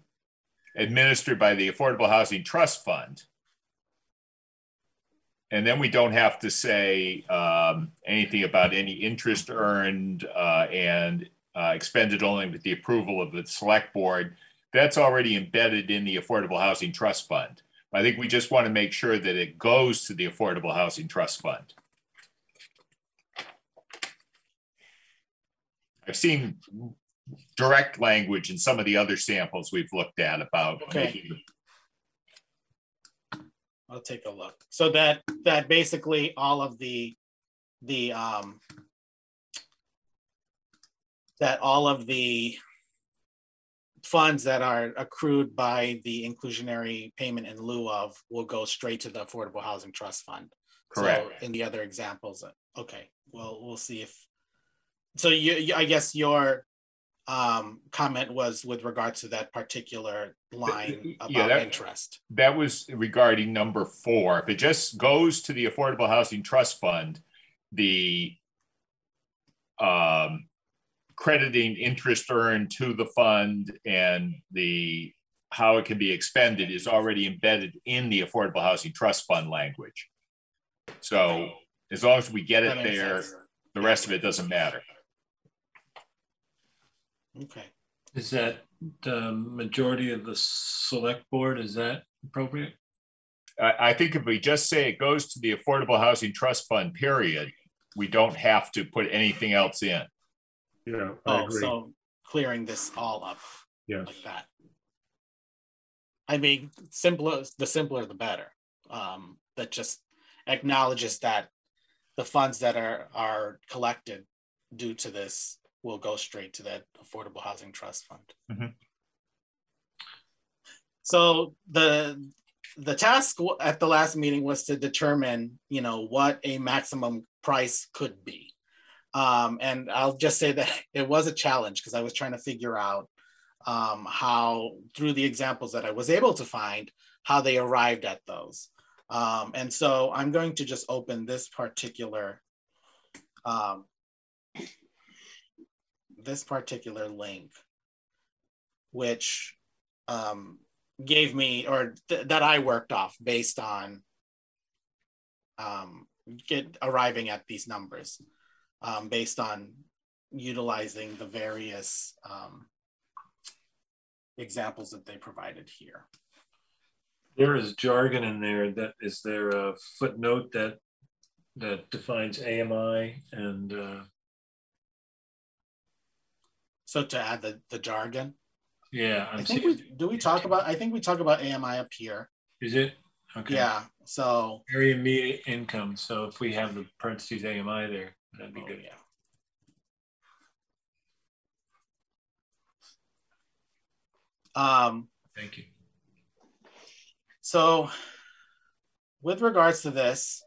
administered by the Affordable Housing Trust Fund. And then we don't have to say um, anything about any interest earned uh, and uh, expended only with the approval of the select board, that's already embedded in the Affordable Housing Trust Fund. I think we just want to make sure that it goes to the Affordable Housing Trust Fund. I've seen direct language in some of the other samples we've looked at about Okay. making I'll take a look. So that, that basically all of the, the, um, that all of the funds that are accrued by the inclusionary payment in lieu of will go straight to the Affordable Housing Trust Fund. So Correct. in the other examples, okay, well, we'll see if, so you, I guess your um, comment was with regards to that particular line yeah, about that- interest. that was regarding number four. If it just goes to the Affordable Housing Trust Fund, the um, crediting interest earned to the fund and the how it can be expended is already embedded in the Affordable Housing Trust Fund language. So as long as we get it That makes there, sense. the rest of it doesn't matter. Okay. Is that the majority of the select board? Is that appropriate? I, I think if we just say it goes to the Affordable Housing Trust Fund, period, we don't have to put anything else in. Yeah, I Oh, agree. so clearing this all up Yes. like that. I mean, simpler, the simpler the better. Um, that just acknowledges that the funds that are, are collected due to this will go straight to that Affordable Housing Trust Fund. Mhm. So the, the task at the last meeting was to determine, you know, what a maximum price could be. Um, and I'll just say that it was a challenge because I was trying to figure out um, how, through the examples that I was able to find, how they arrived at those. Um, and so I'm going to just open this particular, um, this particular link, which um, gave me, or th- that I worked off based on um, get arriving at these numbers um, based on utilizing the various um, examples that they provided here. There is jargon in there that, is there a footnote that, that defines AMI and, uh, So to add the, the jargon, yeah, I I'm think we, do we talk about, I think we talk about AMI up here. is it? Okay. Yeah, so. Area median income, so if we have the parentheses AMI there, that'd be oh, good. yeah. Um, Thank you. So with regards to this,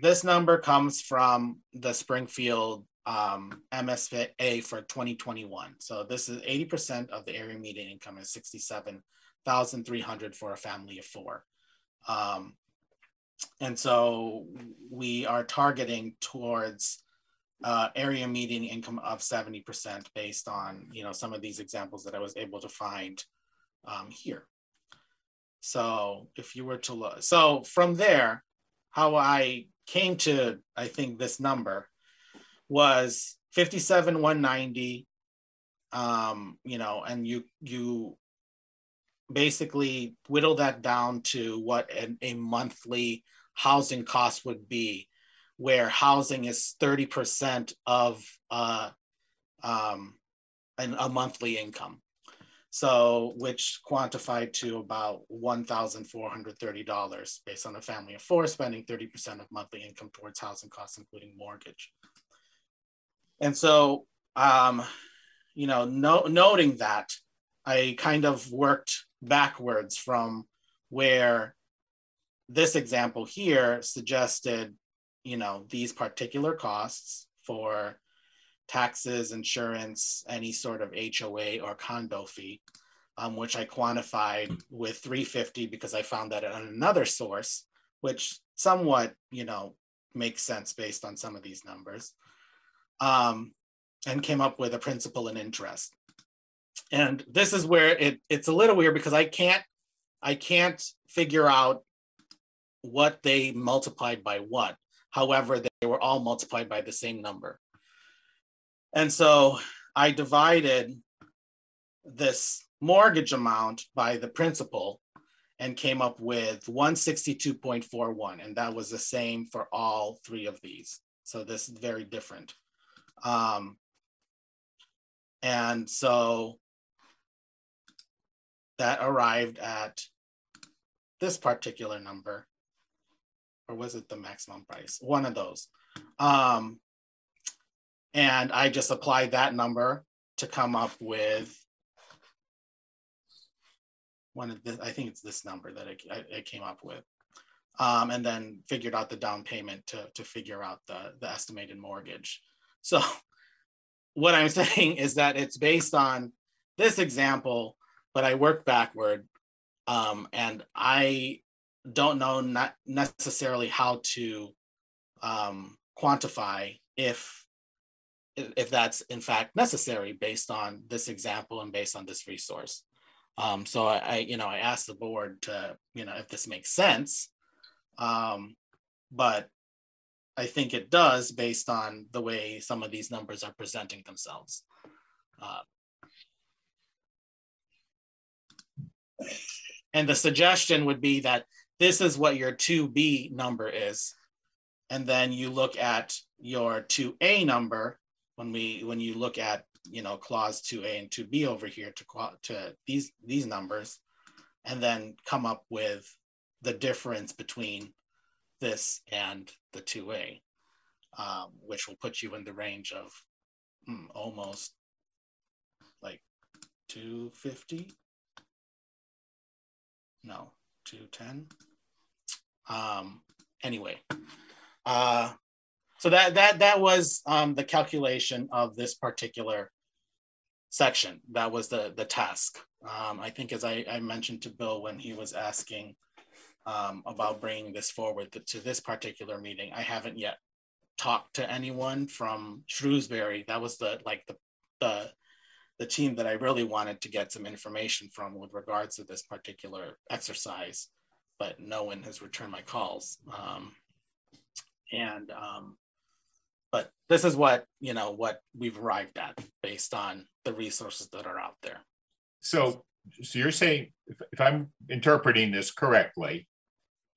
this number comes from the Springfield um, MSA for 2021. So this is 80% of the area median income is 67,300 for a family of four. Um, and so we are targeting towards uh, area median income of 70% based on, you know, some of these examples that I was able to find um, here. So if you were to look, so from there, how I came to, I think this number was 57, 190. Um, you know, and you, you basically whittle that down to what a, a monthly housing cost would be, where housing is 30% of uh, um, an, a monthly income. So, which quantified to about $1,430 based on a family of four, spending 30% of monthly income towards housing costs, including mortgage. And so, um, you know, no, noting that, I kind of worked backwards from where this example here suggested, you know, these particular costs for taxes, insurance, any sort of HOA or condo fee, um, which I quantified with 350 because I found that on another source, which somewhat, you know, makes sense based on some of these numbers, um, and came up with a principal and interest. And this is where it, it's a little weird because I can't, I can't figure out what they multiplied by what. However, they were all multiplied by the same number. And so I divided this mortgage amount by the principal and came up with 162.41. And that was the same for all three of these. So this is very different. Um, and so that arrived at this particular number. Or was it the maximum price? One of those. Um, and I just applied that number to come up with one of the, I think it's this number that it came up with. Um, and then figured out the down payment to, to figure out the, the estimated mortgage. So what I'm saying is that it's based on this example, but I work backward. Um, and I don't know not necessarily how to um, quantify if if that's in fact necessary based on this example and based on this resource. Um, so I, I, you know, I asked the board to, you know, if this makes sense. Um, but I think it does based on the way some of these numbers are presenting themselves. Uh, and the suggestion would be that this is what your 2B number is. And then you look at your 2A number when we when you look at you know clause 2A and 2B over here to to these these numbers and then come up with the difference between this and the 2A, um, which will put you in the range of hmm, almost like 250. No, 210. Um, anyway, uh, so that that that was um, the calculation of this particular section. That was the the task. Um, I think as I, I mentioned to Bill when he was asking um, about bringing this forward to, to this particular meeting, I haven't yet talked to anyone from Shrewsbury. That was the like the the the team that I really wanted to get some information from with regards to this particular exercise, but no one has returned my calls. Um, and um, but this is what you know what we've arrived at based on the resources that are out there. So, so you're saying, if, if I'm interpreting this correctly,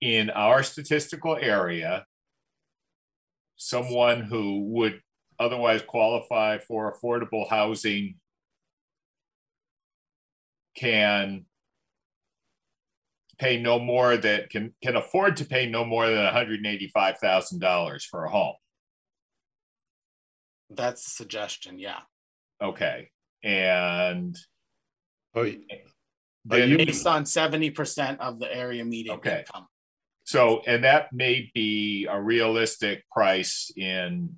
in our statistical area, someone who would otherwise qualify for affordable housing can pay no more that can can afford to pay no more than $185,000 for a home. That's a suggestion, yeah. Okay. And Oh, then, Based on 70% of the area median Okay. income. so and that may be a realistic price in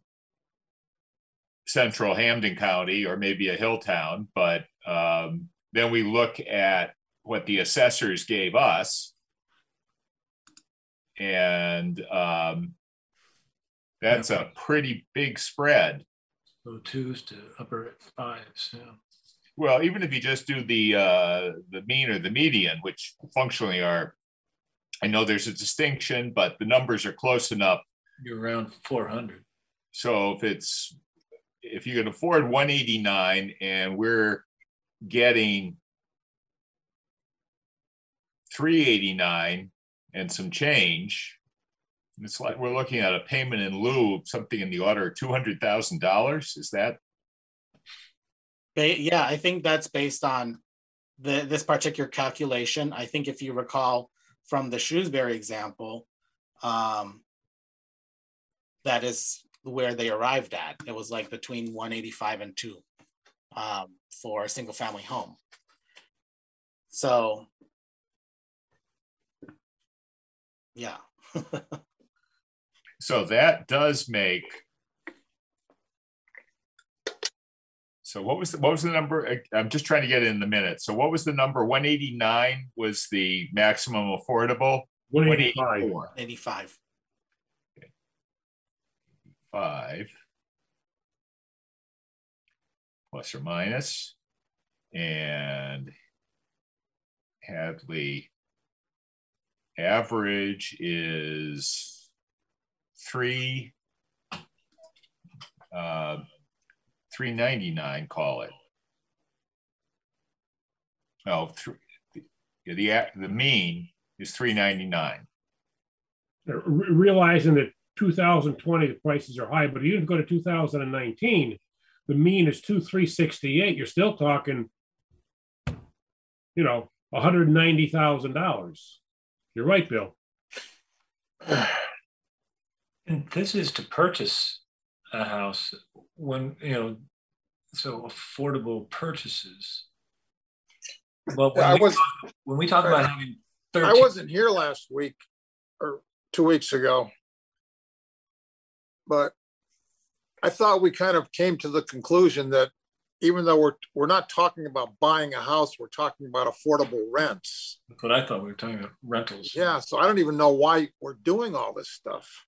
central Hampden County or maybe a hill town, but um, then we look at what the assessors gave us. And um, that's a pretty big spread. Low twos to upper fives, yeah. Well, even if you just do the uh, the mean or the median, which functionally are, I know there's a distinction, but the numbers are close enough. You're around four hundred. So if it's if you can afford 189 and we're getting 389 and some change, it's like we're looking at a payment in lieu of something in the order of $200,000. Is that yeah, I think that's based on the this particular calculation. I think if you recall from the Shrewsbury example, um, that is where they arrived at. It was like between 185 and two um, for a single family home. So, yeah. so that does make so what was the what was the number I- i'm just trying to get it in the minute so what was the number 189 was the maximum affordable 185. 184. 85. five plus or minus and Hadley average is three uh, 399 call it. Oh, no three, the, the the mean is 399 realizing that 2020 the prices are high but even go to 2019 the mean is 2368 you're still talking you know $190000 you're right, Bill. And this is to purchase a house when, you know, so affordable purchases. But I when we, was, talk- when we talk about having I wasn't here last week or two weeks ago. But I thought we kind of came to the conclusion that even though we're, we're not talking about buying a house, we're talking about affordable rents. that's what I thought we were talking about rentals. Yeah, so I don't even know why we're doing all this stuff.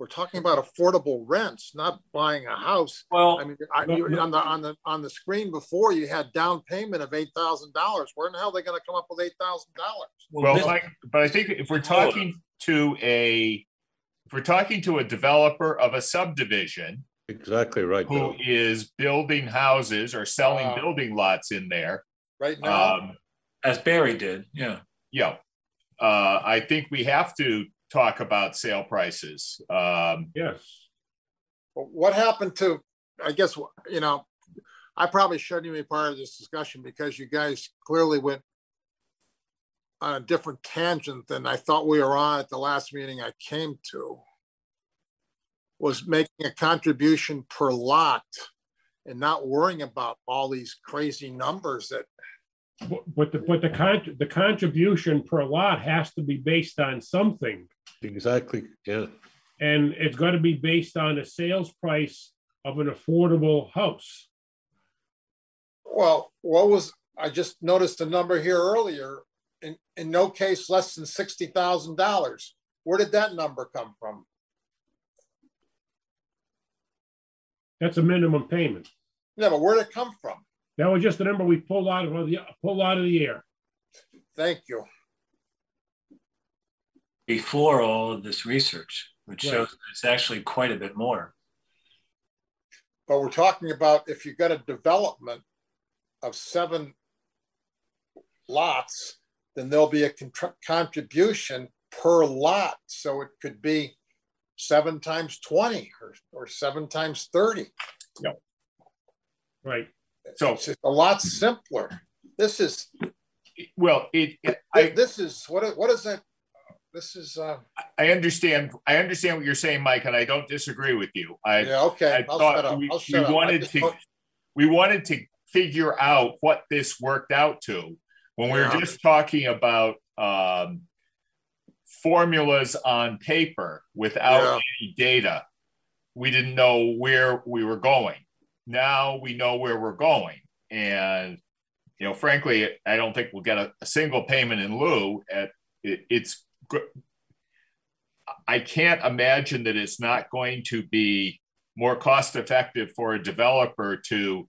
We're talking about affordable rents, not buying a house. Well, I mean, I, you, on the, on the, on the screen before, you had down payment of eight thousand dollars. Where in the hell are they gonna come up with eight thousand dollars? Well, this- like, but I think if we're talking to a, if we're talking to a developer of a subdivision Exactly right, who Bill. is building houses or selling Wow. building lots in there, Right now, um, as Barry did, yeah. yeah. Uh, I think we have to talk about sale prices. Um, Yes. What happened to, I guess, you know, I probably shouldn't even be part of this discussion because you guys clearly went on a different tangent than I thought we were on at the last meeting I came to. Was making a contribution per lot and not worrying about all these crazy numbers that, But, but the, but the con, the contribution per lot has to be based on something. Exactly, yeah. And it's gotta be based on the sales price of an affordable house. well, what was, I just noticed a number here earlier. In, in no case less than sixty thousand dollars. Where did that number come from? That's a minimum payment. Yeah, but where'd it come from? That was just the number we pulled out of the, pulled out of the air. Thank you. Before all of this research, which Right. shows that it's actually quite a bit more. But we're talking about if you got a development of seven lots, then there'll be a contr- contribution per lot. So it could be seven times twenty or, or seven times thirty. Right. so, It's just a lot simpler. This is, well, it, it- I, this is, what, is- what is that? This is, uh, I understand, I understand what you're saying, Mike, and I don't disagree with you. I, yeah, okay, I I'll thought shut up. we- I'll we shut up. Wanted just to- don't- we wanted to figure out what this worked out to when we were Yeah. just talking about um, formulas on paper without Yeah. any data. We didn't know where we were going. Now we know where we're going, and you know, frankly, I don't think we'll get a, a single payment in lieu. At it, it's, I can't imagine that it's not going to be more cost effective for a developer to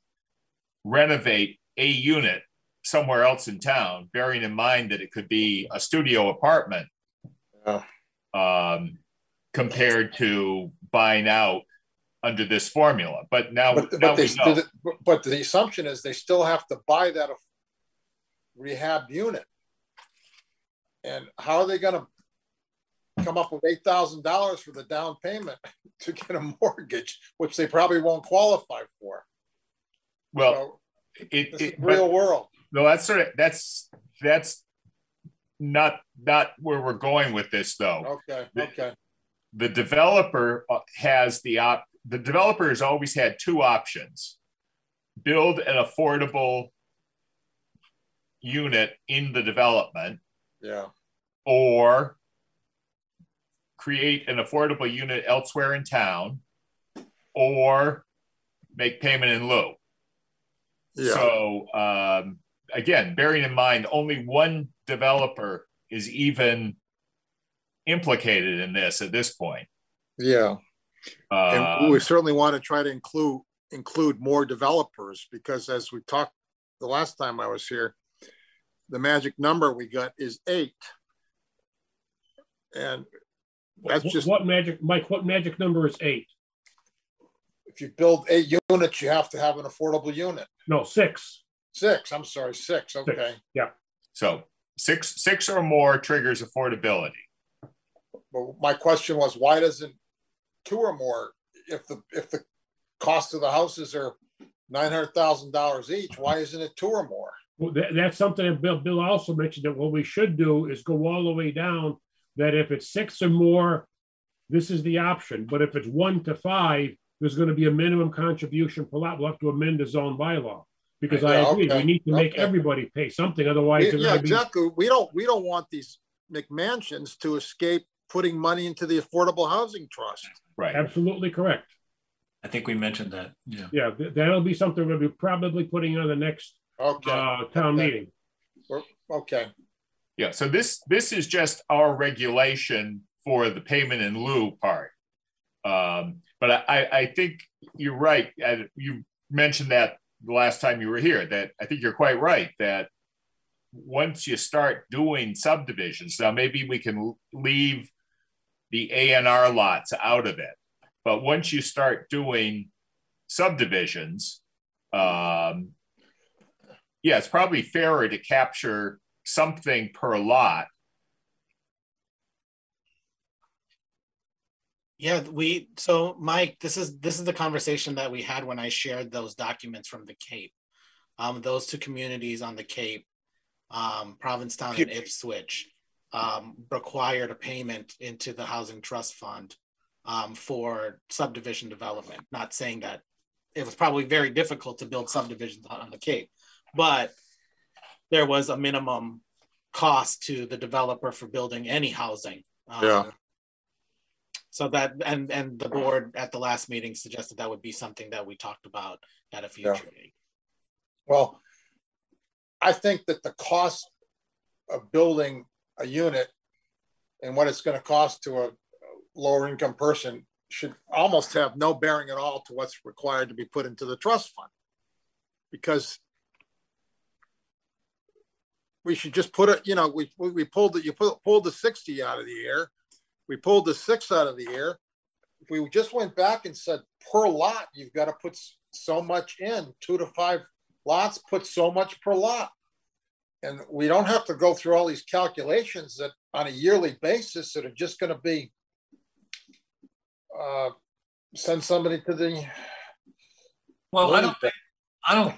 renovate a unit somewhere else in town, bearing in mind that it could be a studio apartment Yeah. um, compared to buying out under this formula. But now, But, now but they, know. but- the assumption is they still have to buy that rehab unit. And how are they gonna come up with eight thousand dollars for the down payment to get a mortgage, which they probably won't qualify for? Well, So it, This is but- real world. no, that's sort of that's that's not not where we're going with this though. Okay, The- okay, the developer uh, has the op the developer has always had two options. Build an affordable unit in the development. Yeah, or create an affordable unit elsewhere in town. Or make payment in lieu. Yeah, so um, again bearing in mind only one developer is even implicated in this at this point yeah. uh, And we certainly want to try to include, include more developers because as we talked the last time I was here, the magic number we got is eight. And That's What- just- What magic, Mike, what magic number is eight? if you build eight units, you have to have an affordable unit. No, six. Six, I'm sorry, six, Six. okay. Yeah. So six, six or more triggers affordability. But my question was, why doesn't two or more, if the, if the cost of the houses are nine hundred thousand dollars each, why isn't it two or more? Well, that, that's something that Bill, Bill also mentioned that what we should do is go all the way down. That if it's six or more, this is the option. But if it's one to five, there's going to be a minimum contribution per lot. We'll have to amend the zone bylaw. Because I Yeah, agree, we need to make okay. everybody pay something, otherwise they're Yeah, gonna be. exactly. We don't, we don't want these McMansions to escape putting money into the Affordable Housing Trust. Right. Absolutely correct. I think we mentioned that. Yeah. Yeah, th- that'll be something we'll be probably putting on the next, Okay, uh, town Okay. meeting. okay. Yeah, so this, this is just our regulation for the payment in lieu part. Um, but I, I- I think you're right. Uh, You mentioned that the last time you were here, that I think you're quite right, that once you start doing subdivisions, now maybe we can leave the A and R lots out of it. But once you start doing subdivisions, um, yeah, it's probably fairer to capture something per lot. Yeah, we, so Mike, this is, this is the conversation that we had when I shared those documents from the Cape. Um, those two communities on the Cape, um, Provincetown and Ipswich, um, required a payment into the Housing Trust Fund um, for subdivision development. Not saying that it was probably very difficult to build subdivisions on the Cape, but there was a minimum cost to the developer for building any housing. Um, Yeah. So that, and, and the board at the last meeting suggested that would be something that we talked about at a future meeting. Well, I think that the cost of building a unit and what it's gonna cost to a lower income person should almost have no bearing at all to what's required to be put into the trust fund. Because we should just put it, you know, we, we pulled it, you pulled, pulled the sixty out of the air. We pulled the six out of the air. If we just went back and said per lot, you've got to put so much in, two to five lots, put so much per lot. And we don't have to go through all these calculations that on a yearly basis that are just gonna be uh, send somebody to the. Well, I don't, think- I don't,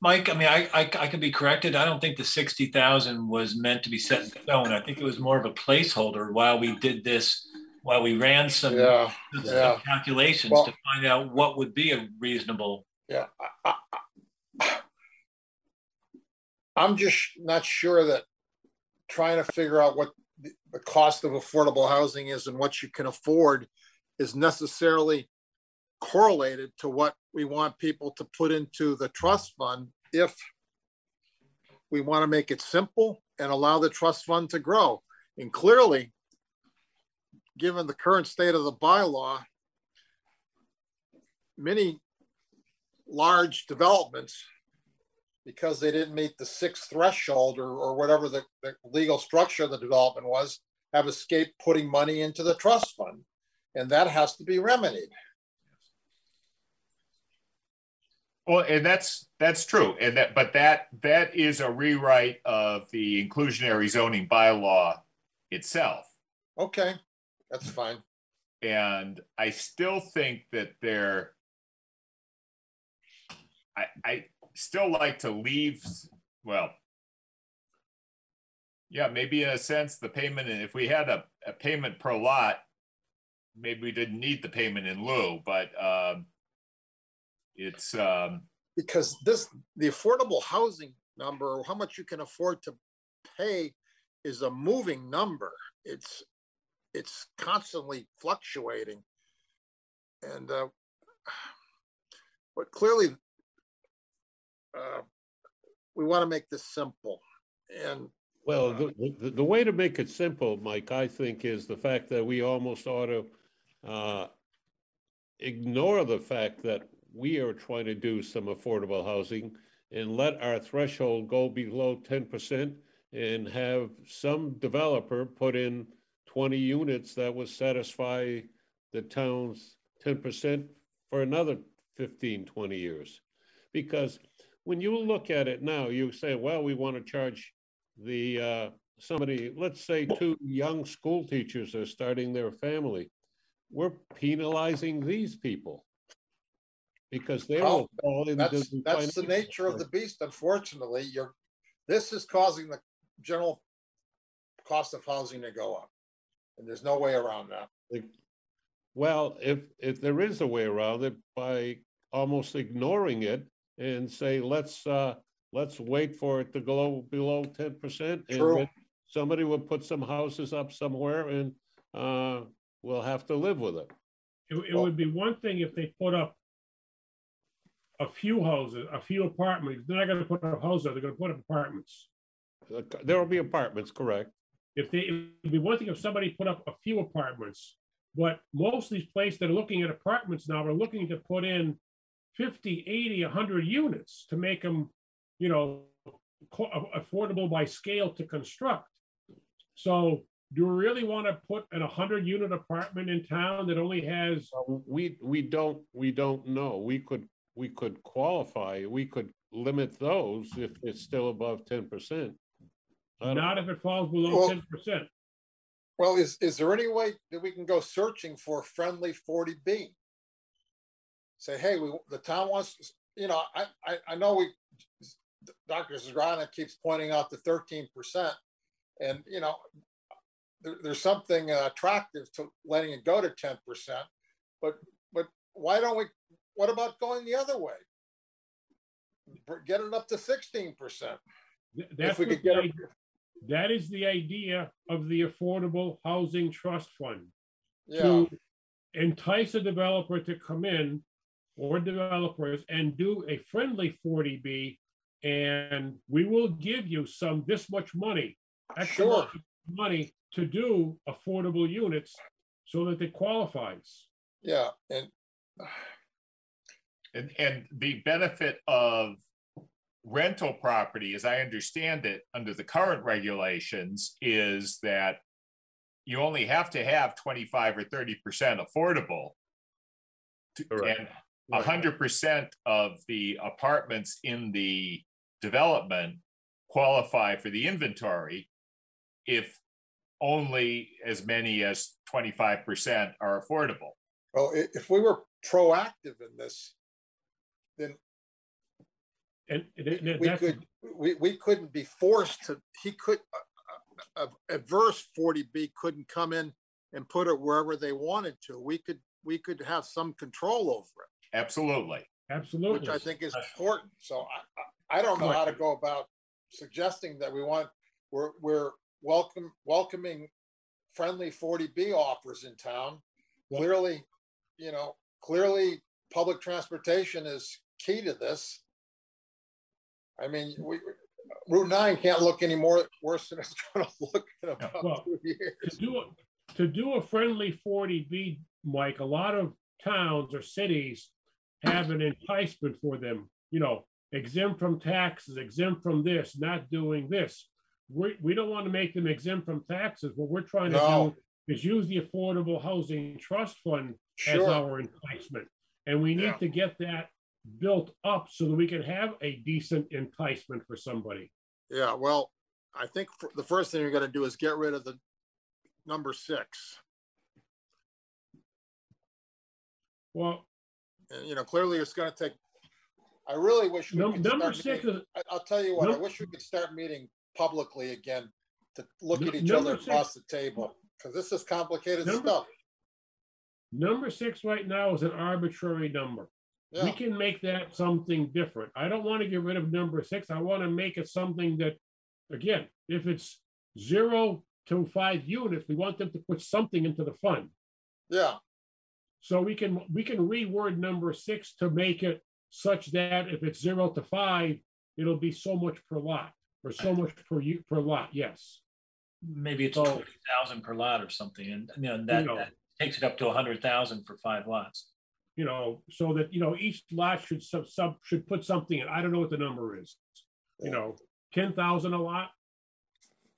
Mike, I mean, I, I, I could be corrected. I don't think the sixty thousand was meant to be set in stone. I think it was more of a placeholder while we did this, while we ran some Yeah, some yeah. calculations Well- to find out what would be a reasonable. yeah. I- I- I'm just not sure that trying to figure out what the cost of affordable housing is and what you can afford is necessarily correlated to what we want people to put into the trust fund if we want to make it simple and allow the trust fund to grow. And clearly, given the current state of the bylaw, many large developments, because they didn't meet the sixth threshold or, or whatever the, the legal structure of the development was, have escaped putting money into the trust fund. And that has to be remedied. Well, and that's, that's true. And that, but that, that is a rewrite of the inclusionary zoning bylaw itself. Okay, that's fine. And I still think that there, I, I still like to leave, well, yeah, maybe in a sense, the payment, and if we had a, a payment per lot, maybe we didn't need the payment in lieu, but, um, it's, um, because this, the affordable housing number, or how much you can afford to pay is a moving number. It's, it's constantly fluctuating. And, uh, but clearly, uh, we want to make this simple and, Well, the, the, the way to make it simple, Mike, I think, is the fact that we almost ought to uh, ignore the fact that we are trying to do some affordable housing and let our threshold go below ten percent and have some developer put in twenty units that would satisfy the town's ten percent for another 15, 20 years. Because when you look at it now, you say, well, we want to charge the, uh, somebody, let's say two young school teachers are starting their family. We're penalizing these people. Because they will Well, fall into. That's, the that's the nature of the beast, unfortunately. You're, this is causing the general cost of housing to go up. And there's no way around that. Well, if, if there is a way around it by almost ignoring it and say, let's, uh, let's wait for it to go below ten percent. And somebody will put some houses up somewhere and, uh, we'll have to live with it. It, it would be one thing if they put up a few houses, a few apartments. They're not gonna put up houses, they're gonna put up apartments. There will be apartments, correct? If they, it'd be one thing if somebody put up a few apartments, but most of these places that are looking at apartments now are looking to put in 50, 80, 100 units to make them, you know, co- affordable by scale to construct. So do we really want to put an 100 unit apartment in town that only has, We, we don't, we don't know. We could, we could qualify, we could limit those if it's still above ten percent. not if it falls below Well- 10%? Well, is, is there any way that we can go searching for a friendly forty B? Say, hey, we, the town wants, you know, I, I, I know we, Dr. Zgrodnik keeps pointing out the thirteen percent. And, you know, there, there's something uh, attractive to letting it go to ten percent. But, but why don't we, what about going the other way? Get it up to sixteen percent. Th- That's we what could get That is the idea of the Affordable Housing Trust Fund. Yeah, to entice a developer to come in or developers and do a friendly forty B. And we will give you some, this much money. Sure. Money to do affordable units so that it qualifies. yeah, and And, and the benefit of rental property, as I understand it, under the current regulations, is that you only have to have twenty-five or thirty percent affordable. to- Correct. And hundred percent of the apartments in the development qualify for the inventory if only as many as twenty-five percent are affordable. Well, if we were proactive in this, then And th- th- we that's, could, we, we couldn't be forced to, he could, uh, uh, adverse forty B couldn't come in and put it wherever they wanted to. We could, we could have some control over it, Absolutely. Absolutely which. I think is important. So I, I, I don't know how to go about suggesting that we want, we're, we're welcome, welcoming friendly forty B offers in town. Well- Clearly, you know, clearly, public transportation is key to this. I mean, we, Route nine can't look any more worse than it's gonna look in Well, about two years. to do, a- to do a friendly forty B, Mike, a lot of towns or cities have an enticement for them, you know, exempt from taxes, exempt from this, not doing this. We, we don't want to make them exempt from taxes. What we're trying to No. do is use the Affordable Housing Trust Fund as our enticement. And we Yeah. need to get that built up so that we can have a decent enticement for somebody. yeah, well, I think the first thing you're gonna do is get rid of the number six. Well, And, you know, clearly it's gonna take, I really wish. we num- could number start six meeting- is, I'll tell you what, I wish we could start meeting publicly again to look at each other six- across the table, because this is complicated Number- stuff. number six right now is an arbitrary number. We can make that something different. I don't want to get rid of number six. I want to make it something that, again, if it's zero to five units, we want them to put something into the fund. yeah, So we can, we can reword number six to make it such that if it's zero to five, it'll be so much per lot or so much per u, per lot, yes. Maybe it's So- twenty thousand per lot or something, and you know, that, know. that takes it up to a hundred thousand for five lots. You know, so that, you know, each lot should sub, sub, should put something in. I don't know what the number is. You know, ten thousand a lot?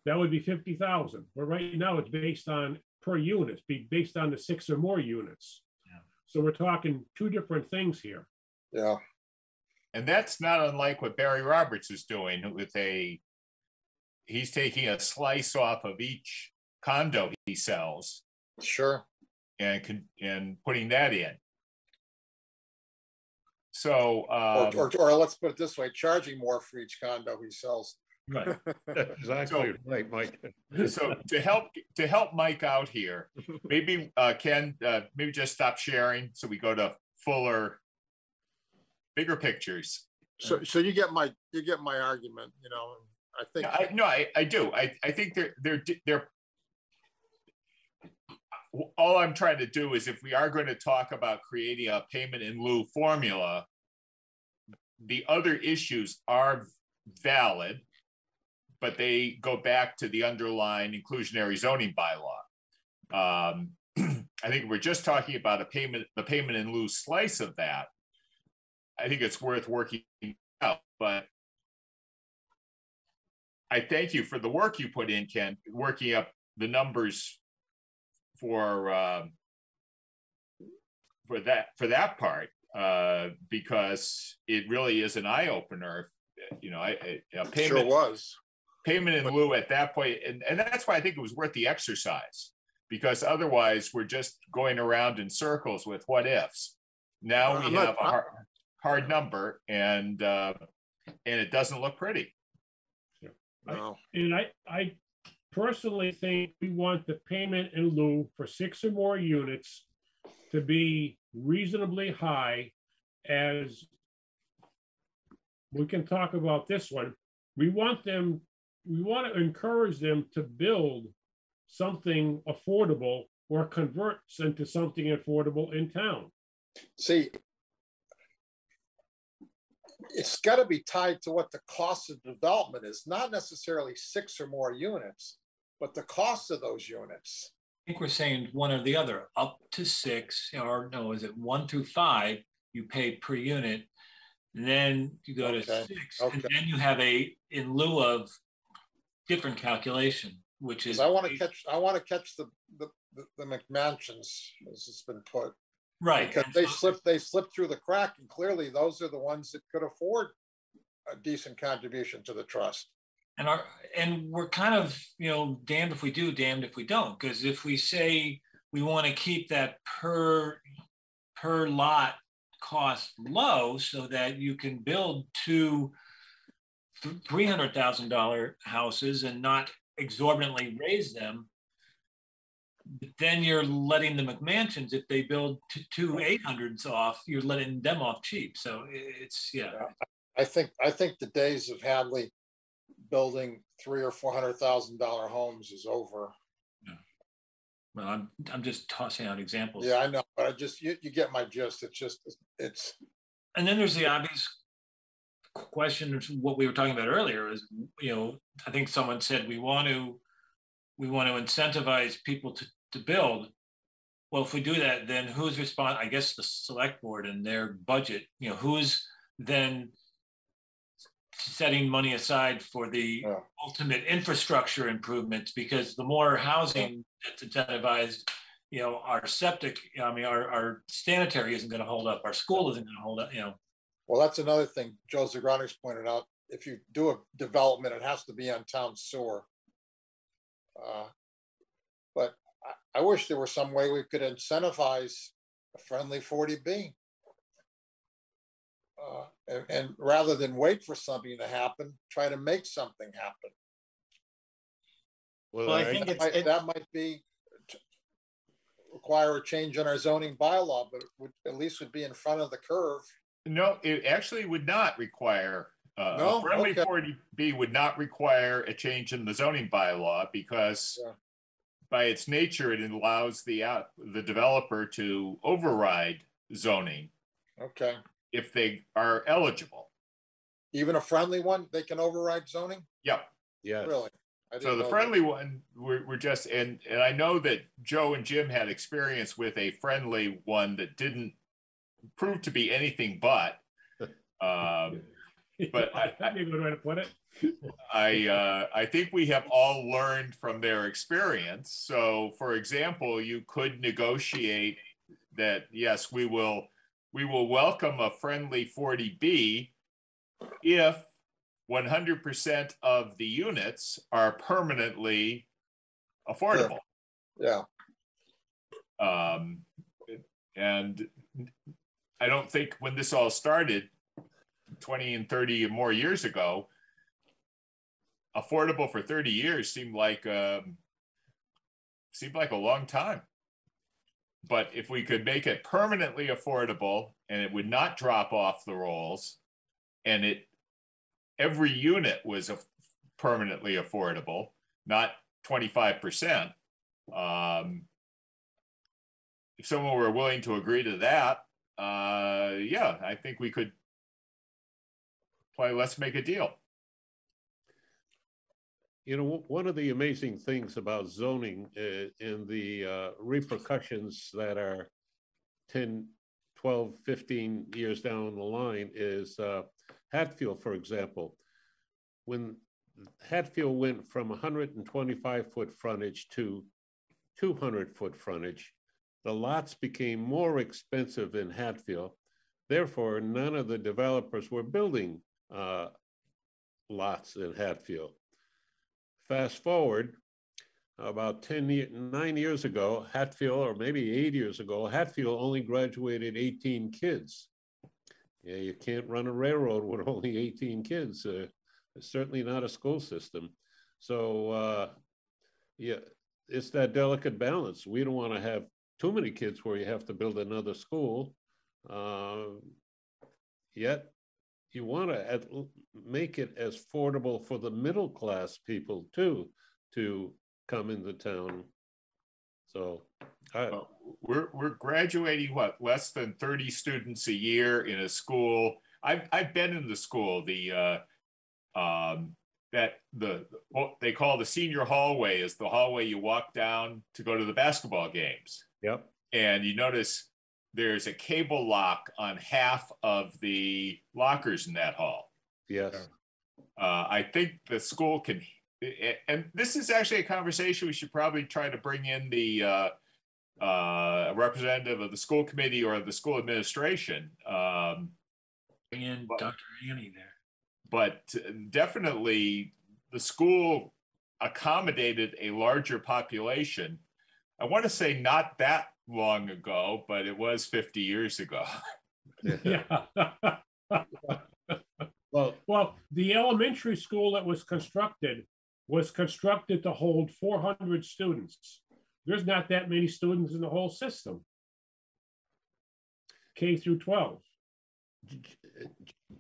That would be fifty thousand. But right now it's based on per unit, be based on the six or more units. Yeah. So we're talking two different things here. Yeah, And that's not unlike what Barry Roberts is doing with a, he's taking a slice off of each condo he sells sure. and con- and putting that in. So, Or, um, or, or let's put it this way, charging more for each condo he sells. Right. Exactly right, Mike. so to help to help Mike out here, maybe uh, Ken, uh, maybe just stop sharing so we go to fuller, bigger pictures. So, so you get my, you get my argument, you know, I think. Yeah, I, no, I, I do. I, I think they're, they're, they're. All I'm trying to do is if we are going to talk about creating a payment in lieu formula, the other issues are valid, but they go back to the underlying inclusionary zoning bylaw. Um, I think we're just talking about a payment, the payment in lieu slice of that. I think it's worth working out, but I thank you for the work you put in, Ken, working up the numbers for um, for that for that part uh, because it really is an eye opener. You know, I, I a Sure payment was. payment in lieu at that point, and and that's why I think it was worth the exercise because otherwise we're just going around in circles with what ifs. Now we I'm not- have a hard, hard number, and uh, and it doesn't look pretty. No, And I, I personally think we want the payment in lieu for six or more units to be reasonably high as we can talk about this one. We want them, we want to encourage them to build something affordable or converts into something affordable in town. see. It's gotta be tied to what the cost of development is, not necessarily six or more units, but the cost of those units. I think we're saying one or the other, up to six, or no, is it one through five, you pay per unit. and Then you go to Okay, six, and then you have a, in lieu of different calculation, which is. I wanna catch, I wanna catch the, the, the- the McMansions, as it's been put. Right. Because and they so- slipped, they slipped through the crack and clearly those are the ones that could afford a decent contribution to the trust. And our, and we're kind of, you know, damned if we do, damned if we don't, because if we say we want to keep that per, per lot cost low so that you can build two three hundred thousand dollar houses and not exorbitantly raise them, then you're letting the McMansions, if they build two eight hundreds off, you're letting them off cheap. So it's, yeah. I think, I think the days of Hadley building three or four hundred thousand dollar homes is over. Yeah. Well, I'm, I'm just tossing out examples. Yeah, I know, but I just, you, you get my gist. It's just, it's, And then there's the obvious question, which what we were talking about earlier is, you know, I think someone said we want to, we want to incentivize people to, to build. Well, if we do that, then who's respond, I guess the select board and their budget, you know, who's then setting money aside for the Yeah. ultimate infrastructure improvements? Because the more housing that's incentivized, you know, our septic, I mean, our, our sanitary isn't gonna hold up, our school isn't gonna hold up, you know. well, that's another thing Joe Zgrodnik's pointed out. If you do a development, it has to be on town sewer. Uh, But I, I wish there were some way we could incentivize a friendly forty B. Uh, and, and rather than wait for something to happen, try to make something happen. Well, I I- think That it's, might, it- that might be require a change in our zoning bylaw, but it would, at least would be in front of the curve. No, it actually would not require, uh, No? a friendly Okay. forty B would not require a change in the zoning bylaw because Yeah. by its nature, it allows the out, the developer to override zoning Okay, if they are eligible. even a friendly one, they can override zoning? Yep. Yeah. Really? So the know that. friendly one, we're, we're just, and, and I know that Joe and Jim had experience with a friendly one that didn't prove to be anything but. Um, But I- That'd be a good way to put it. I uh, I think we have all learned from their experience. So, for example, you could negotiate that yes, we will, we will welcome a friendly 40B if 100% of the units are permanently affordable. Yeah, Um, and I don't think when this all started 20 and 30 or more years ago, affordable for 30 years seemed like um, seemed like a long time. But if we could make it permanently affordable and it would not drop off the rolls and it every unit was permanently affordable, not 25%. Um, if someone were willing to agree to that, uh, yeah, I think we could play. Let's make a deal. You know, one of the amazing things about zoning uh, and the uh, repercussions that are 10, 12, 15 years down the line is uh, Hatfield, for example. When Hatfield went from 125 foot frontage to 200 foot frontage, the lots became more expensive in Hatfield. Therefore, none of the developers were building uh, lots in Hatfield. Fast forward about 10, nine years ago, Hatfield, or maybe eight years ago, Hatfield only graduated 18 kids. Yeah, you can't run a railroad with only 18 kids. Uh, certainly not a school system. So, uh, yeah, it's that delicate balance. We don't want to have too many kids where you have to build another school. Uh, yet, you want to make it as affordable for the middle class people too to come into town. So, I, Uh, We're, we're graduating what, less than 30 students a year in a school. I've, I've been in the school, the, uh, um, that the, what they call the senior hallway is the hallway you walk down to go to the basketball games. yep. And you notice there's a cable lock on half of the lockers in that hall. Yes. Uh, I think the school can, and this is actually a conversation we should probably try to bring in the uh, uh, representative of the school committee or the school administration. Um, Bring in But- Dr. Annie there. but definitely the school accommodated a larger population. I want to say not that long ago, but it was 50 years ago. Yeah. Well, Well, the elementary school that was constructed was constructed to hold four hundred students. There's not that many students in the whole system. K through twelve.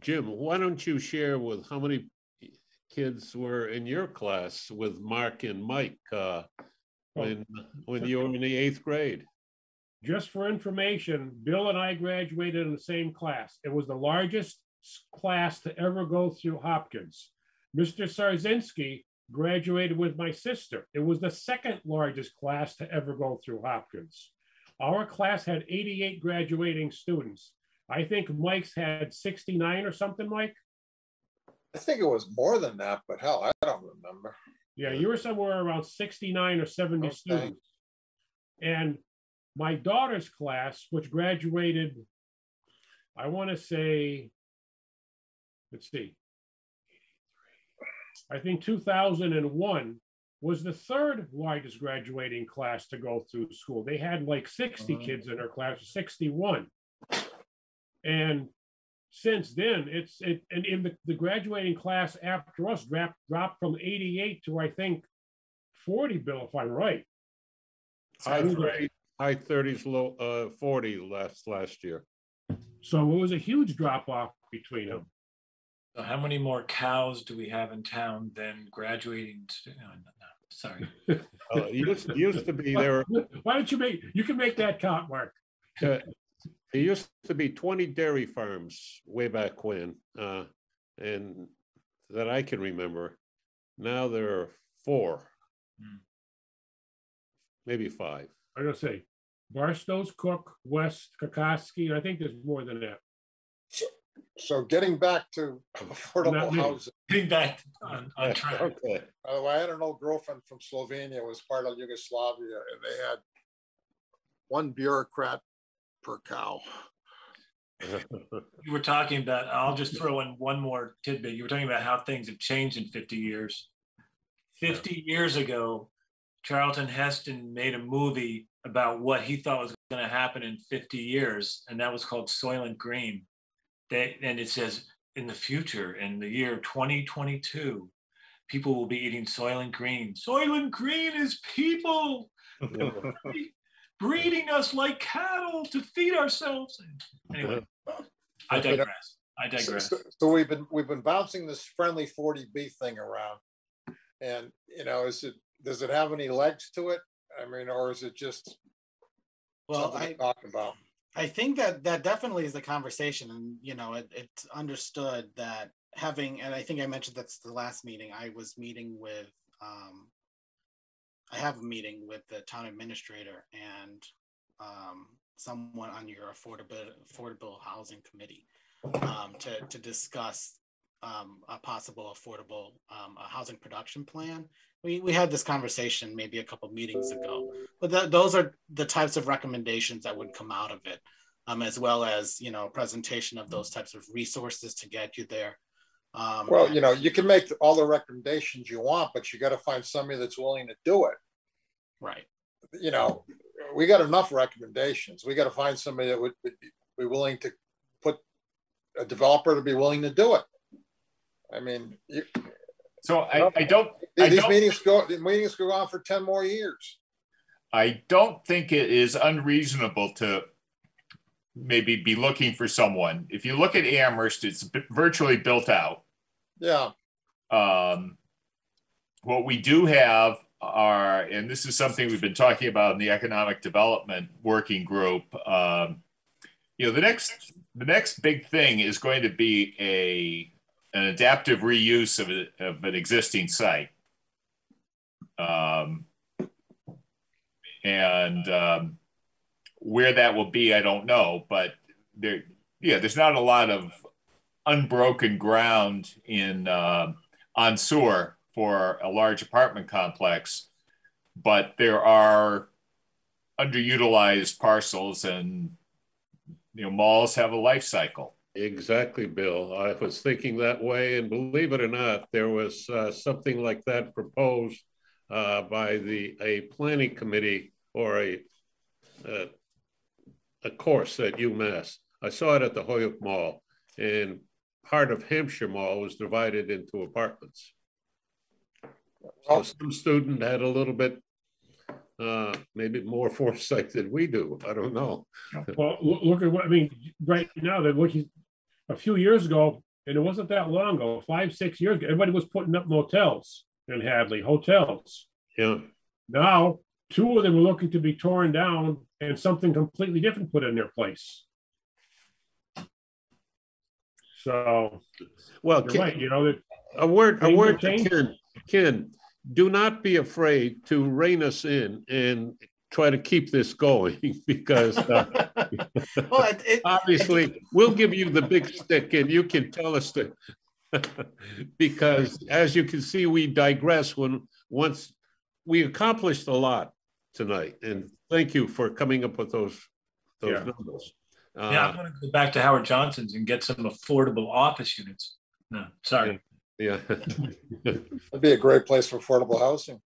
Jim, why don't you share with how many kids were in your class with Mark and Mike uh, when when you were in the eighth grade? Just for information, Bill and I graduated in the same class. It was the largest class to ever go through Hopkins. Mr. Sarsynski graduated with my sister. It was the second largest class to ever go through Hopkins. Our class had 88 graduating students. I think Mike's had 69 or something, Mike. I think it was more than that, but hell, I don't remember. Yeah, you were somewhere around 69 or 70 Okay. students. And my daughter's class, which graduated, I want to say, let's see, I think 2001 was the third largest graduating class to go through school. They had like 60 Uh-huh. kids in her class, 61. And since then, it's it and in the, the graduating class after us dropped dropped from 88 to I think 40, Bill, if I'm right. High So- thirties, high thirties, low uh, forty last last year. So it was a huge drop off between them. So how many more cows do we have in town than graduating? stu- no, no, no, Sorry. Uh, it used, used to be there. Why don't you make you can make that count, Mark? Uh, There used to be twenty dairy farms way back when, uh, and that I can remember. Now there are four. Hmm. Maybe five. I'm gonna say Barstow's Cook, West, Kokoski, I think there's more than that. So so getting back to affordable housing, Getting back on, on track. Okay, by the way, I had an old girlfriend from Slovenia, was part of Yugoslavia, and they had one bureaucrat per cow. You were talking about, I'll just throw in one more tidbit. You were talking about how things have changed in 50 years. 50 years ago, Charlton Heston made a movie about what he thought was going to happen in 50 years, and that was called Soylent Green. They, and it says, in the future, in the year 2022, people will be eating Soylent Green. Soylent Green is people breeding us like cattle to feed ourselves. Anyway, I digress. I So- digress. So so we've been, we've been bouncing this friendly forty B thing around. And, you know, is it, does it have any legs to it? I mean, or is it just Well, something I, to talk about? I think that that definitely is the conversation, and you know, it, it's understood that having, and I think I mentioned that's the last meeting. I was meeting with, um, I have a meeting with the town administrator and um, someone on your affordable affordable housing committee um, to to discuss um, a possible affordable um, a housing production plan. We we had this conversation maybe a couple meetings ago, but those are the types of recommendations that would come out of it, um, as well as you know presentation of those types of resources to get you there. Um, Well, you know, you can make all the recommendations you want, but you gotta find somebody that's willing to do it. right. You know, we got enough recommendations. We gotta find somebody that would be willing to put a developer to be willing to do it. I mean, you, So I, I don't, I these don't, meetings go, the meetings go on for ten more years. I don't think it is unreasonable to maybe be looking for someone. If you look at Amherst, it's virtually built out. Yeah, Um, what we do have are, and this is something we've been talking about in the economic development working group. Um, you know, the next the next big thing is going to be a an adaptive reuse of, a, of an existing site. Um, and um, where that will be, I don't know, but there, yeah, there's not a lot of unbroken ground in uh, on sewer for a large apartment complex, but there are underutilized parcels and you know malls have a life cycle. Exactly, Bill. I was thinking that way, and believe it or not, there was uh, something like that proposed uh, by the a planning committee or a uh, a course at UMass. I saw it at the Holyoke Mall, and part of Hampshire Mall was divided into apartments. So some student had a little bit, uh, maybe more foresight than we do. I don't know. Well, look at what, I mean, right now, they're looking, a few years ago, and it wasn't that long ago, five, six years ago, everybody was putting up motels in Hadley, hotels. Yeah. Now, two of them are looking to be torn down and something completely different put in their place. So, Well, Ken- right, you know, that a word, a word to. Ken, Ken, do not be afraid to rein us in and try to keep this going because uh, Well, it, it, obviously we'll give you the big stick and you can tell us to. Because as you can see, we digress when, once, we accomplished a lot tonight and thank you for coming up with those, those Yeah. numbers. Yeah, I'm Uh, gonna go back to Howard Johnson's and get some affordable office units. No, sorry. Yeah. that'd be a great place for affordable housing.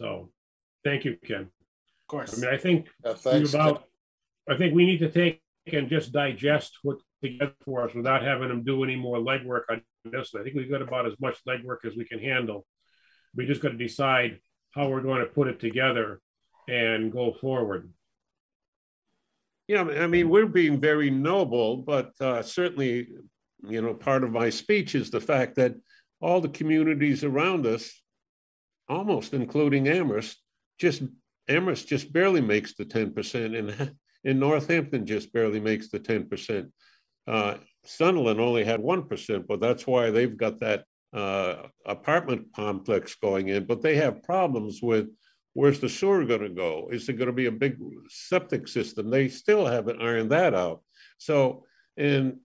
So, thank you, Ken. of course. I mean, I think Yeah, thanks. about, I think we need to take and just digest what together for us without having them do any more legwork on this. I think we've got about as much legwork as we can handle. We just got to decide how we're going to put it together and go forward. Yeah, I mean, we're being very noble, but uh, certainly, you know, part of my speech is the fact that all the communities around us, almost including Amherst, just Amherst just barely makes the ten percent, and in Northampton just barely makes the ten percent. Uh, Sunderland only had one percent, but that's why they've got that uh, apartment complex going in. But they have problems with where's the sewer going to go? Is it going to be a big septic system? They still haven't ironed that out. So, and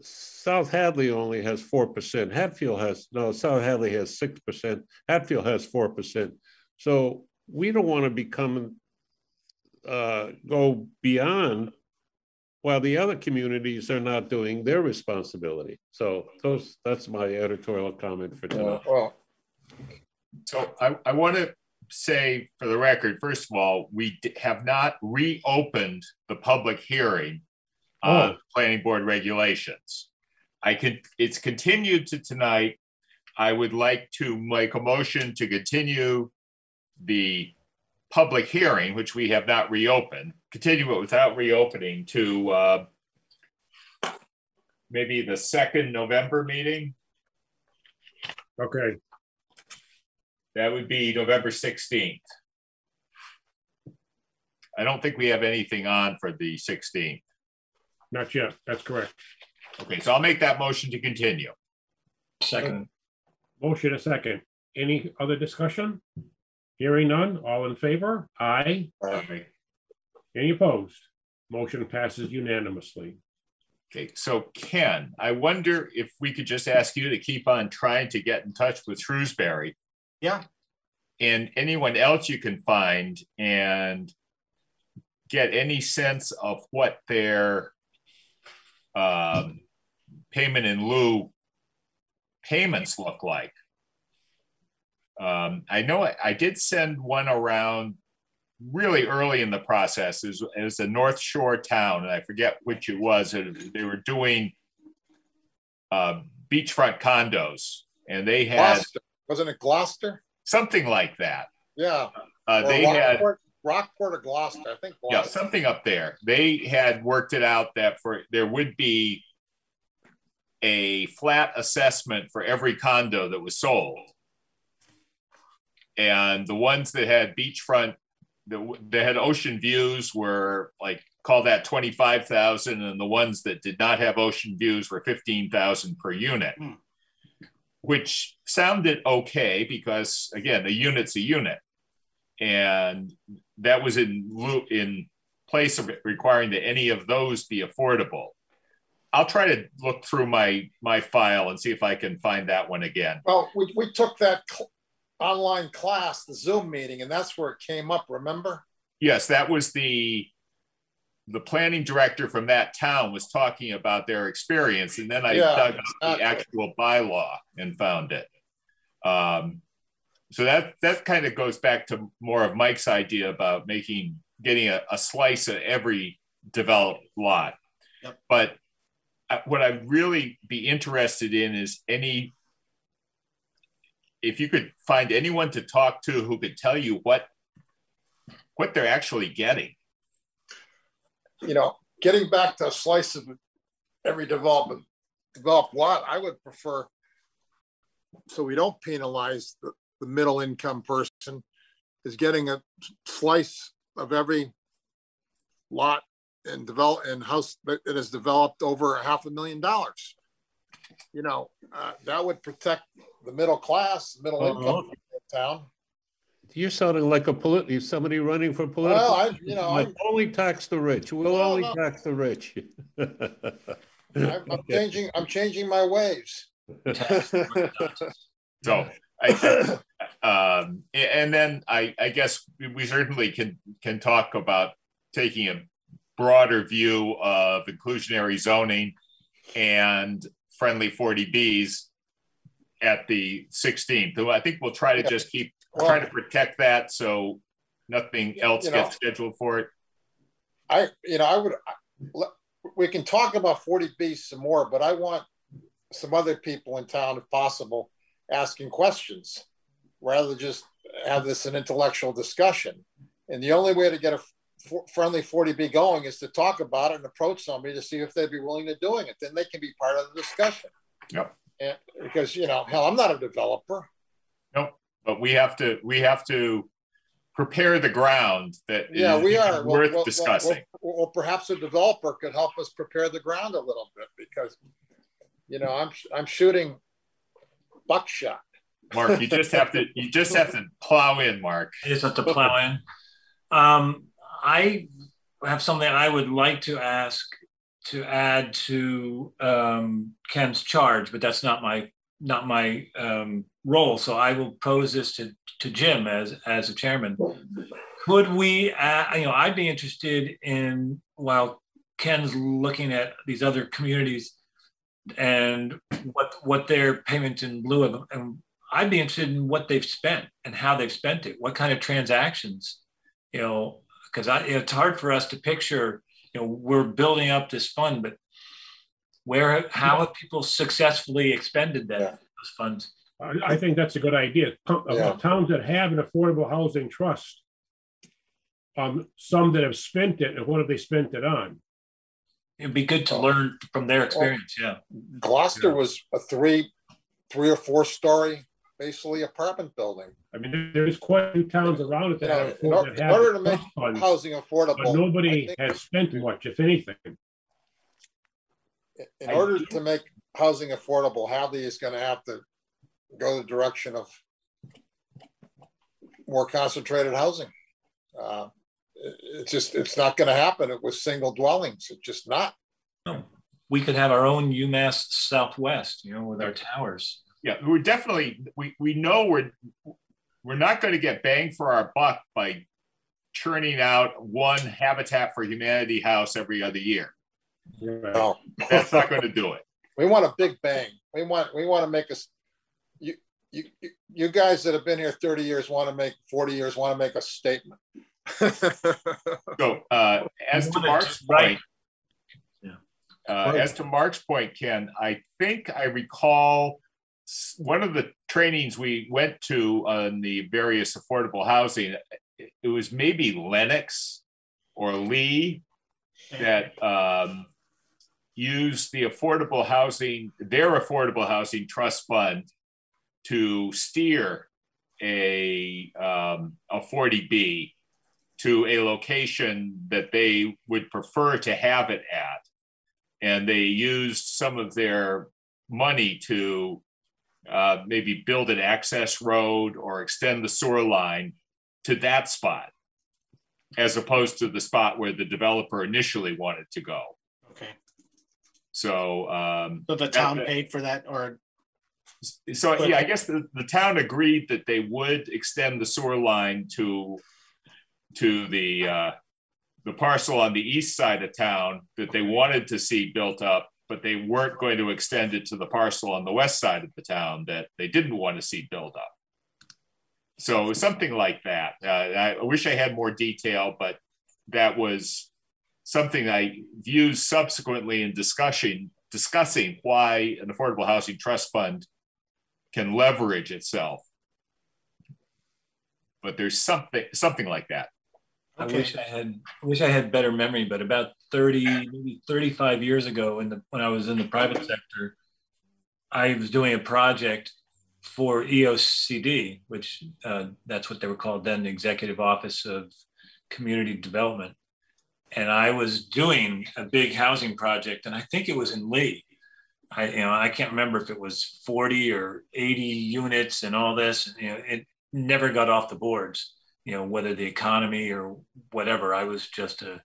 South Hadley only has 4%. Hatfield has, no, South Hadley has 6%. Hatfield has 4%. So we don't want to become uh, go beyond while the other communities are not doing their responsibility. So those, that's my editorial comment for tonight. Well, So I, I want to say for the record, first of all, we d- have not reopened the public hearing on Oh. planning board regulations. I could, it's continued to tonight. I would like to make a motion to continue the public hearing, which we have not reopened, continue it without reopening to uh, maybe the second November meeting. Okay, That would be November sixteenth. I don't think we have anything on for the sixteenth. Not yet. That's correct. Okay, so I'll make that motion to continue. Second, Motion a second. Any other discussion? Hearing none, all in favor? Aye. Aye. Any opposed? Motion passes unanimously. Okay, so Ken, I wonder if we could just ask you to keep on trying to get in touch with Shrewsbury Yeah, and anyone else you can find and get any sense of what their um, payment in lieu payments look like. Um, I know I, I did send one around really early in the process. It was, it was a North Shore town, and I forget which it was. and They were doing uh, beachfront condos, and they had Gloucester, wasn't it Gloucester? something like that. Yeah. Uh, they had Rockport, or Gloucester, I think. yeah something up there. They had worked it out that for there would be a flat assessment for every condo that was sold, and the ones that had beachfront that, that had ocean views were like call that 25,000 and the ones that did not have ocean views were 15,000 per unit Hmm. which sounded okay because again a unit's a unit and that was in in place of requiring that any of those be affordable. I'll try to look through my my file and see if i can find that one again. Well, we, we took that cl- online class, the Zoom meeting, and that's where it came up, remember? yes that was the the planning director from that town was talking about their experience and then i Yeah, dug up the actual bylaw and found it. Um, so that that kind of goes back to more of mike's idea about making getting a, a slice of every developed lot Yep. but uh, what i'd really be interested in is any if you could find anyone to talk to who could tell you what what they're actually getting You know, getting back to a slice of every development, developed lot, I would prefer, so we don't penalize the, the middle income person, is getting a slice of every lot and develop, and house that has developed over a half a million dollars. You know, uh, that would protect the middle class, middle Uh-oh. income town. You're sounding like a polit, somebody running for political. Well, I, you know, Like, I'm, Only tax the rich. We'll No, only no. tax the rich. I'm I'm changing, I'm changing my ways. So I, um, and then I, I guess we certainly can, can talk about taking a broader view of inclusionary zoning and friendly 40Bs at the 16th. Though I think we'll try to just keep, trying to protect that so nothing else You know- gets scheduled for it. I, you know, I would, I- we can talk about forty B some more, but I want some other people in town, if possible, asking questions rather than just have this an intellectual discussion. And the only way to get a friendly forty B going is to talk about it and approach somebody to see if they'd be willing to doing it. Then they can be part of the discussion. Yep. And because, you know, hell, I'm not a developer. Nope. But we have to, we have to prepare the ground that Yeah, is we are. Worth well- discussing. Well, well, perhaps a developer could help us prepare the ground a little bit because, you know, I'm, I'm shooting buckshot. Mark, you just have to, you just have to plow in, Mark. I just have to plow in. Um, I have something I would like to ask to add to um, Ken's charge, but that's not my not my um, role. So I will pose this to to Jim as as a chairman. Could we, uh, you know, I'd be interested in, while Ken's looking at these other communities and what, what their payments in lieu of, and I'd be interested in what they've spent and how they've spent it, what kind of transactions, you know, because I, it's hard for us to picture, you know, we're building up this fund, but where, how have people successfully expended that, Yeah. those funds? I, I think that's a good idea. To- Yeah. Towns that have an affordable housing trust. Um, some that have spent it, and what have they spent it on? It'd be good to learn from their experience, yeah. Gloucester was a three, three or four story, basically apartment building. I mean, there's quite a few towns around it You that know, have. in or- that in have order to make funds, housing affordable. But nobody think has spent much, if anything. In I order do- to make housing affordable, Hadley is gonna have to go the direction of more concentrated housing. Uh, it- It's just, it's not gonna happen it was single dwellings. It's just not. No. We could have our own UMass Southwest, you know, with our towers. Yeah, we're definitely, we, we know we're, we're not going to get bang for our buck by churning out one Habitat for Humanity house every other year. Right. No. That's not going to do it. We want a big bang. We want, we want to make us, you, you, you- you guys that have been here thirty years want to make, forty years, want to make a statement. So, uh, as to Mark's point, Yeah. uh, as to Mark's point, Ken, I think I recall one of the trainings we went to on the various affordable housing. It it was maybe Lenox or Lee that um, used the affordable housing, their affordable housing trust fund to steer a um, a 40B to a location that they would prefer to have it at. And they used some of their money to uh, maybe build an access road or extend the sewer line to that spot, as opposed to the spot where the developer initially wanted to go. Okay, So, um, so the town paid for that or, so yeah, I guess the, the town agreed that they would extend the sewer line to to the uh, the parcel on the east side of town that they wanted to see built up, but they weren't going to extend it to the parcel on the west side of the town that they didn't want to see built up. So something like that. Uh, I wish I had more detail, but that was something I used subsequently in discussion discussing why an affordable housing trust fund can leverage itself. But there's something something like that. I wish I had, I wish I had better memory, but about 30, maybe 35 years ago in the, when I was in the private sector, I was doing a project for EOCD, which uh, that's what they were called then, the Executive Office of Community Development. And I was doing a big housing project, and I think it was in Lee. I, you know, I can't remember if it was 40 or 80 units and all this. You know, it never got off the boards you know, whether the economy or whatever. I was just a,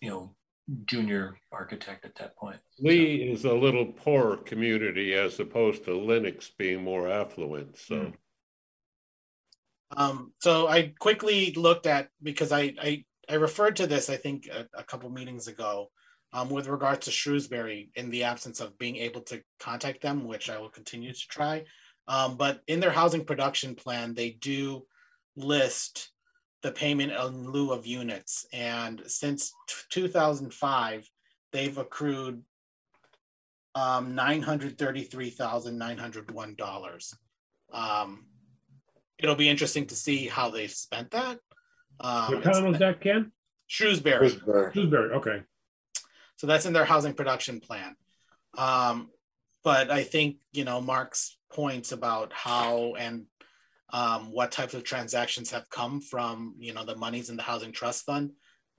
you know, junior architect at that point. Lee is a little poorer community as opposed to Lenox being more affluent, so. um, so I quickly looked at, because I, I, I referred to this, I think, a, a couple meetings ago. Um, with regards to Shrewsbury, in the absence of being able to contact them, which I will continue to try. Um, but in their housing production plan, they do list the payment in lieu of units. And since t- 2005, they've accrued um, $933,901. Um, it'll be interesting to see how they've spent that. Um, What town was that, Ken? Shrewsbury. Shrewsbury. Shrewsbury, okay. So that's in their housing production plan. Um, but I think, you know, Mark's points about how and um, what types of transactions have come from, you know, the monies in the housing trust fund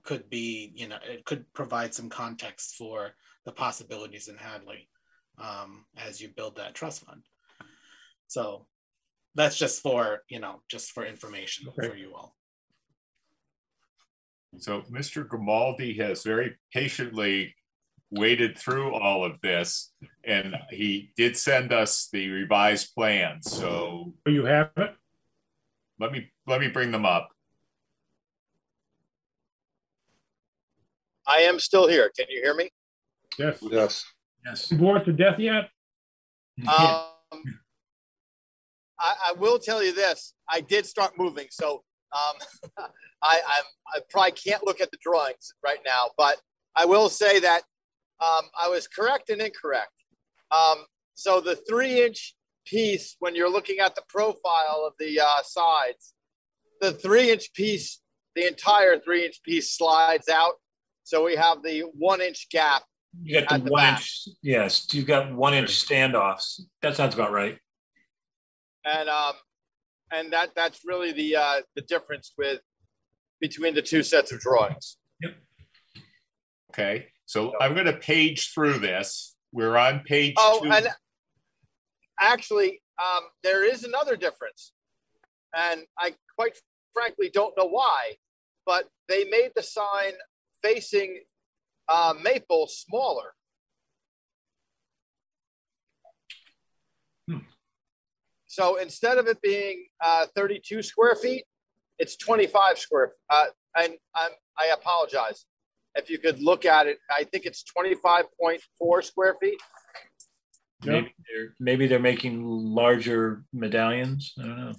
could be, you know, it could provide some context for the possibilities in Hadley um, as you build that trust fund. So that's just for, you know, just for information Okay. for you all. So Mr. Grimaldi has very patiently waded through all of this, and he did send us the revised plan. So Oh, You have it? Let me let me bring them up. I am still here. Can you hear me? Yes. Yes. Yes. Bored to death yet? Um, I, I, will tell you this. I did start moving, so um, I, I'm, i probably can't look at the drawings right now. But I will say that um, I was correct and incorrect. Um, so the three-inch piece, when you're looking at the profile of the, uh, sides, the three inch piece, the entire three inch piece slides out. So we have the one inch gap You got the the one back. inch, yes, you've got one inch standoffs. That sounds about right. and um and that that's really the uh the difference with between the two sets of drawings Yep. Okay, so I'm gonna page through this. We're on page oh two. and actually um there is another difference. And i quite frankly don't know why but they made the sign facing uh maple smaller. Hmm. so instead of it being uh 32 square feet it's 25 square uh and i'm i apologize. If you could look at it i think it's 25.4 square feet Yeah. Maybe they're, maybe they're making larger medallions. I don't know.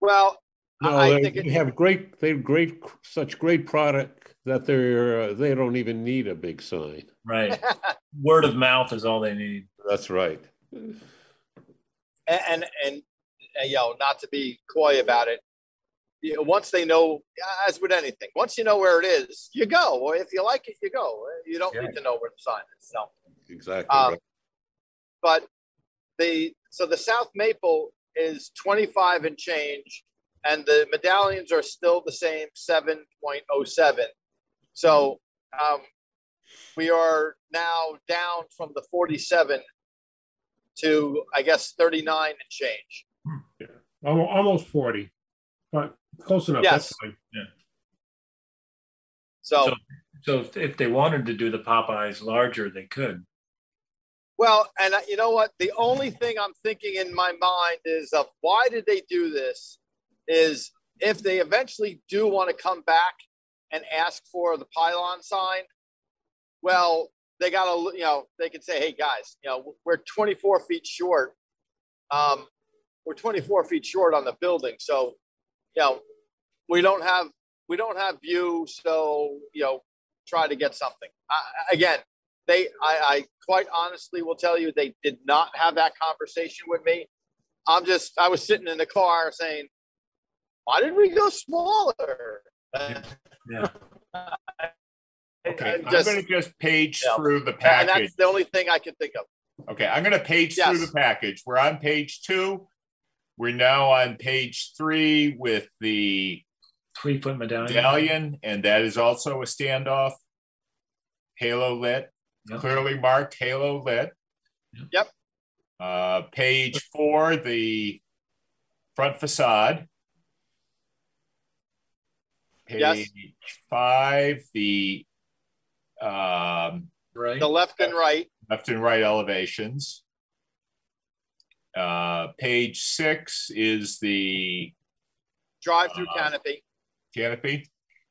well No, I- I they think they have great, they have great, such great product that they're, uh, they don't even need a big sign. Right. Word of mouth is all they need. That's right. and and, and you know not to be coy about it you know, once they know as with anything once you know where it is you go or if you like it you go you don't need to know where the sign is so Exactly. um, right. But the so the south maple is 25 and change and the medallions are still the same 7.07 so um, we are now down from the 47 to i guess 39 and change Almo- Almost forty, but close enough. That's Yes. fine. so So- So if, if they wanted to do the Popeyes larger, they could. Well, and you know what? The only thing I'm thinking in my mind is of why did they do this? Is if they eventually do want to come back and ask for the pylon sign, well, they got to, you know, they could say, hey guys, you know, we're 24 feet short. Um, we're 24 feet short on the building, so you know, we don't have we don't have view, so you know, try to get something. I, again, they I, I quite honestly will tell you they did not have that conversation with me i'm just i was sitting in the car saying why did we go smaller Yeah. Okay, And I'm just- gonna just page Yeah. through the package. and package. that's the only thing i can think of Okay, I'm gonna page through the package. We're on page two. We're now on page three with the Three foot medallion. medallion, and that is also a standoff. Halo lit, Yep. clearly marked halo lit. Yep. Uh, page four, the front facade. Yes. Page five, the um, Right. the left and right left and right elevations. Uh, page six is the drive-through Uh, canopy canopy.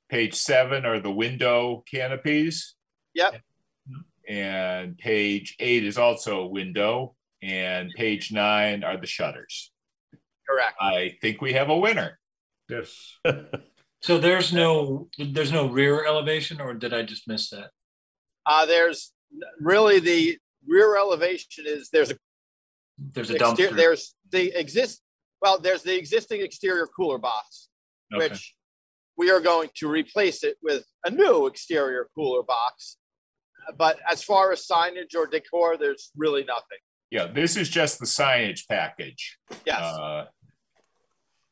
Page seven are the window canopies. Yep. And page eight is also a window, and page nine are the shutters. correct I think we have a winner. Yes. So there's no there's no rear elevation, or did I just miss that? uh there's really the rear elevation is there's a There's a exter- dumpster. there's the exist well there's the existing exterior cooler box Okay. which we are going to replace it with a new exterior cooler box. But as far as signage or decor, there's really nothing. Yeah, this is just the signage package. Yes. Uh,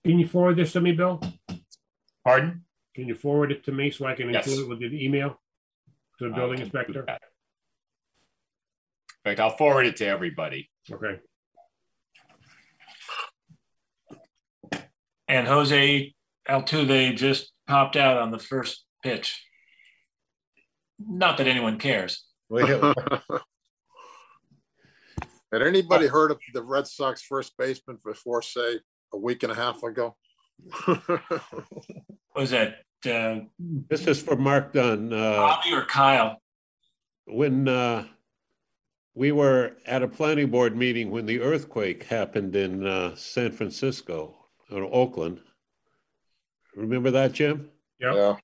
Can you forward this to me, Bill? pardon? Can you forward it to me so I can Yes. include it with the email to the building I'll do inspector? that. In fact, I'll forward it to everybody. Okay. and Jose Altuve just popped out on the first pitch. Not that anyone cares. Well, Had anybody heard of the Red Sox first baseman before, say, a week and a half ago? Was that uh, This is for Mark Dunn. Uh, Bobby or Kyle? when uh, we were at a planning board meeting when the earthquake happened in uh, San Francisco or Oakland. Remember that, Jim? Yep. Yeah.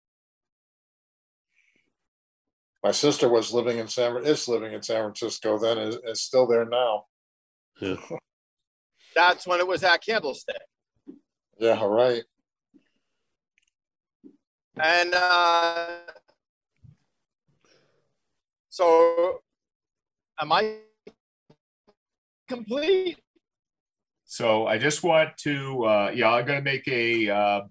My sister was living in San, is living in San Francisco then, is, is still there now. Yeah. That's when it was at Candlestick. Yeah, right. And uh, so, am I complete? So I just want to, uh, yeah, I'm gonna make a, uh,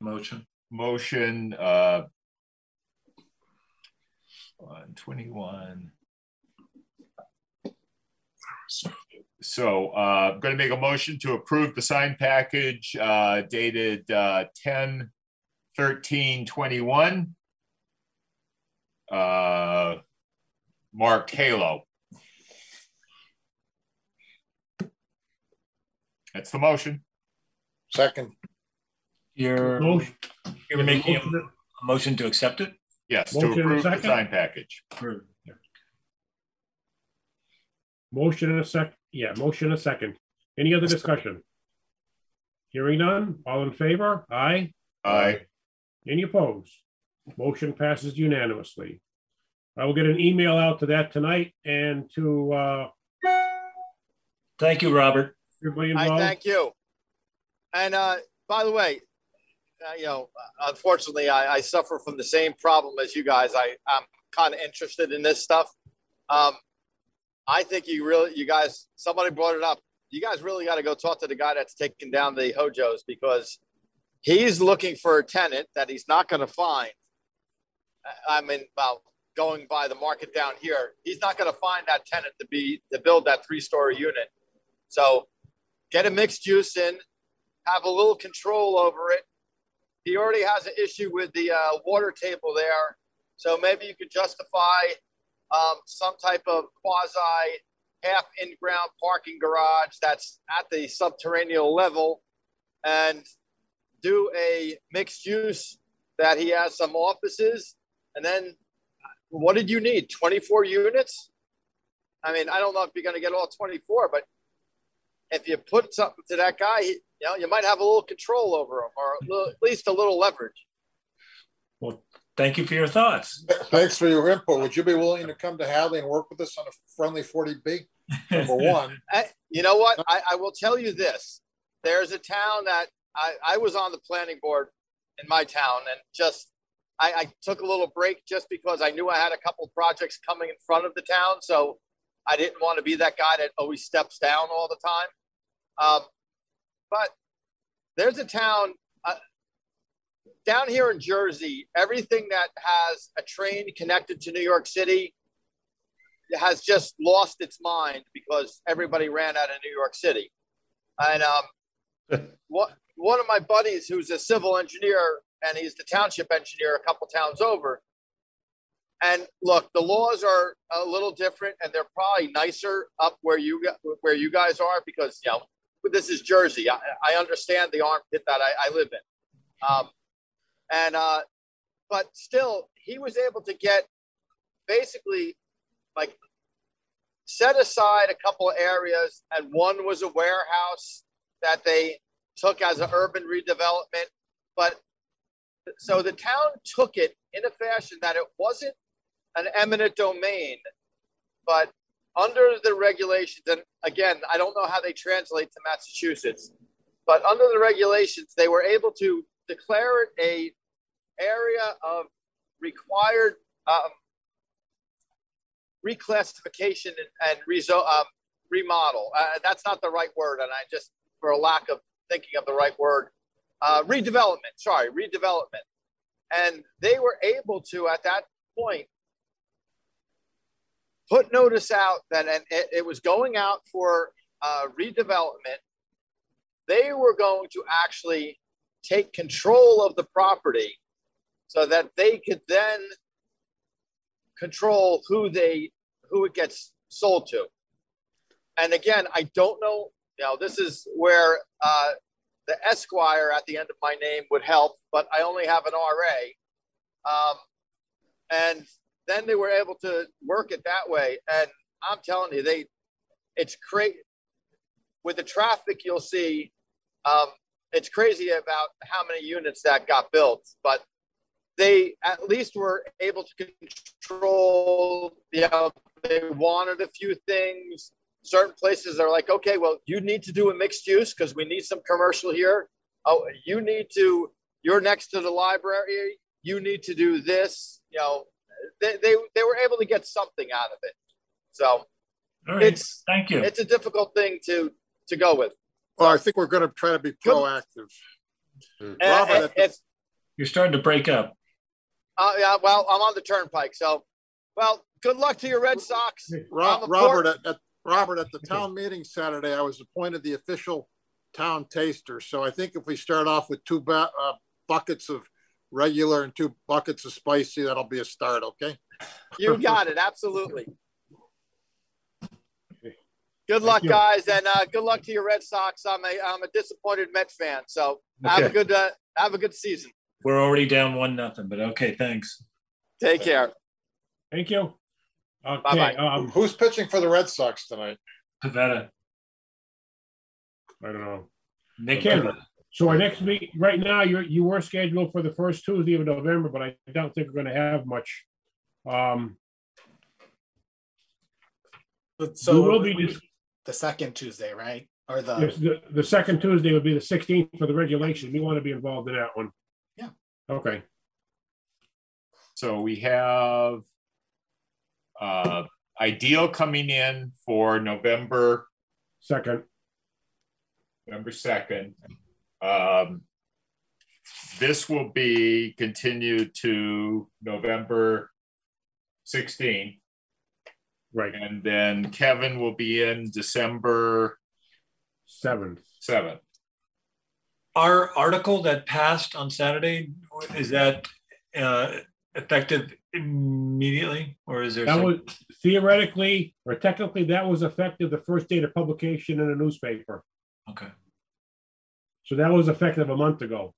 Motion. motion, uh, on twenty-one. So, uh, I'm gonna make a motion to approve the sign package, uh, dated, uh, ten, thirteen, twenty-one. Uh, marked Halo. That's the motion. Second, You're, Motion- you're making a a motion to accept it? Yes, to Motion and a approve the second? sign package. Approved. Motion in a sec, yeah, motion in a second. Any other discussion? Hearing none, all in favor? Aye. Aye. Any opposed? Motion passes unanimously. I will get an email out to that tonight and to uh Thank you, Robert. everybody I involved. thank you. And uh, by the way, you know, unfortunately, I, I suffer from the same problem as you guys. I, I'm kind of interested in this stuff. Um, I think you really, you guys, somebody brought it up. You guys really got to go talk to the guy that's taking down the Hojos because he's looking for a tenant that he's not going to find. I- I mean, well, going by the market down here, he's not going to find that tenant to be to build that three-story unit. So get a mixed use in, have a little control over it. He already has an issue with the uh, water table there. So maybe you could justify um, some type of quasi half in ground parking garage that's at the subterranean level and do a mixed use that he has some offices. And then what did you need? 24 units? I mean, I don't know if you're going to get all 24, but if you put something to that guy, he, you know, you might have a little control over him, or little, at least a little leverage. Well, thank you for your thoughts. thanks for your input. Would you be willing to come to Hadley and work with us on a friendly forty B? Number one, I, you know what? I, I will tell you this: there's a town that I, I was on the planning board in my town, and just I, I took a little break just because I knew I had a couple projects coming in front of the town, so I didn't want to be that guy that always steps down all the time. Um, but there's a town uh, down here in Jersey. Everything that has a train connected to New York City has just lost its mind because everybody ran out of New York City. And um, what one of my buddies, who's a civil engineer, and he's the township engineer a couple towns over. And look, the laws are a little different, and they're probably nicer up where you where you guys are because you know this is Jersey. I, I understand the armpit that I, I live in, um, and uh, but still, he was able to get basically like set aside a couple of areas, and one was a warehouse that they took as an urban redevelopment. But so the town took it in a fashion that it wasn't an eminent domain, but under the regulations, and again, I don't know how they translate to Massachusetts, but under the regulations, they were able to declare it a area of required um, reclassification and, and rezo- um, remodel. Uh, that's not the right word, and I just, for a lack of thinking of the right word, uh, redevelopment. Sorry, redevelopment. And they were able to, at that point, put notice out that and it, it was going out for uh, redevelopment. They were going to actually take control of the property so that they could then control who they who it gets sold to. And again, I don't know. You this is where uh, the Esquire at the end of my name would help, but I only have an RA. Um, and then they were able to work it that way. And I'm telling you, they, it's crazy. With the traffic you'll see, um, it's crazy about how many units that got built, but they at least were able to control, you know, they wanted a few things. Certain places are like, okay, well, you need to do a mixed use because we need some commercial here. Oh, you need to, you're next to the library. You need to do this. You know, they, they, they were able to get something out of it. So All right, it's, thank you. it's a difficult thing to, to go with. Well, I think we're gonna try to be proactive. And Robert, if, You're starting to break up. Uh, yeah, well, I'm on the turnpike, so well, good luck to your Red Sox. Ro- Robert, at, at, Robert, at the town meeting Saturday, I was appointed the official town taster. So I think if we start off with two ba- uh, buckets of regular and two buckets of spicy, that'll be a start, okay? You got it, absolutely. Good luck, guys, and uh, good luck to your Red Sox. I'm a I'm a disappointed Met fan, so have a good uh, have a good season. We're already down one nothing, but okay, thanks. Take care. Thank you. Okay, Bye-bye. um, Who's pitching for the Red Sox tonight? Pivetta. I don't know. Nick Okay. Pivetta. So our next meet, right now, you're, you were scheduled for the first Tuesday of November, but I don't think we're gonna have much. Um, But we So will be, the second Tuesday, right? Or the, the, the second Tuesday would be the sixteenth for the regulation. We want to be involved in that one. Yeah. Okay, So we have uh, Ideal coming in for November, second, November 2nd. Um, this will be continued to November 16th. right, And then Kevin will be in December seventh. 7th. Our article that passed on Saturday, is that uh, effective immediately or is there? That some- was theoretically, or technically, that was effective the first date of publication in a newspaper. Okay. So that was effective a month ago.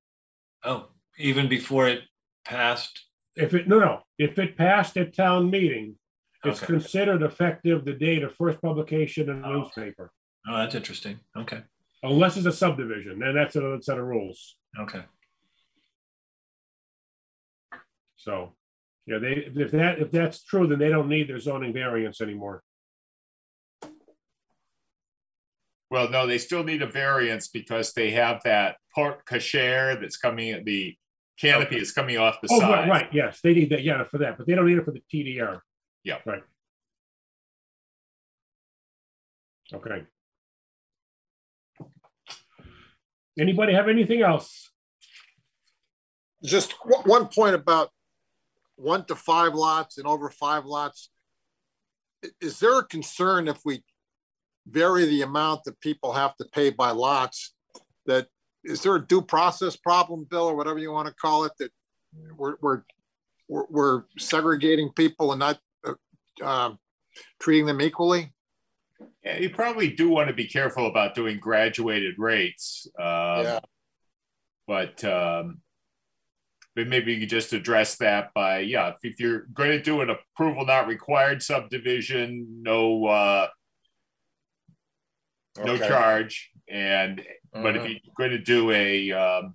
Oh, even before it passed? If it, no, no, if it passed at town meeting, it's Okay. considered effective the date of first publication in the Oh. newspaper. Oh, that's interesting. Okay, Unless it's a subdivision, then that's another set of rules. okay. So, yeah, they, if that, if that's true, then they don't need their zoning variance anymore. Well, no, they still need a variance because they have that porte cochere that's coming, the canopy is coming off the Oh, side. right, yes, they need that, yeah, for that, but they don't need it for the TDR. Yeah. Right. Okay. Anybody have anything else? Just one, one point about one to five lots and over five lots. Is there a concern if we vary the amount that people have to pay by lots? That, is there a due process problem, Bill, or whatever you want to call it, that we're, we're, we're, segregating people and not uh, um, treating them equally? Yeah, you probably do want to be careful about doing graduated rates. um, Yeah. But, um, but maybe you could just address that by, yeah, if, if you're going to do an approval not required subdivision, no, uh, no Okay. charge. And, but if Mhm. you're going to do a, um,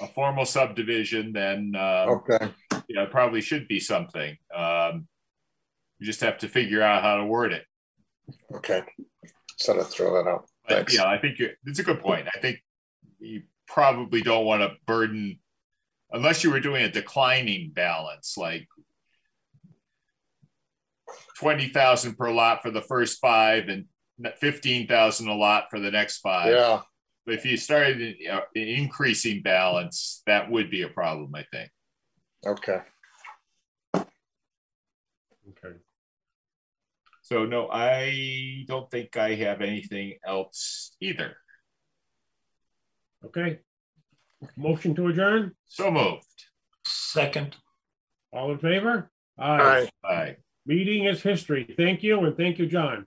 a formal subdivision, then, uh, Okay. you know, it probably should be something. Um, you just have to figure out how to word it. Okay. So to throw that out. But yeah, I think you're, it's a good point. I think you probably don't want to burden, unless you were doing a declining balance, like twenty thousand per lot for the first five and fifteen thousand a lot for the next five. Yeah. But if you started an uh, an increasing balance, that would be a problem, I think. Okay. Okay, So no, I don't think I have anything else either. okay. Motion to adjourn, So moved. Second, all in favor? All right. Bye. Meeting is history. Thank you, and thank you, John.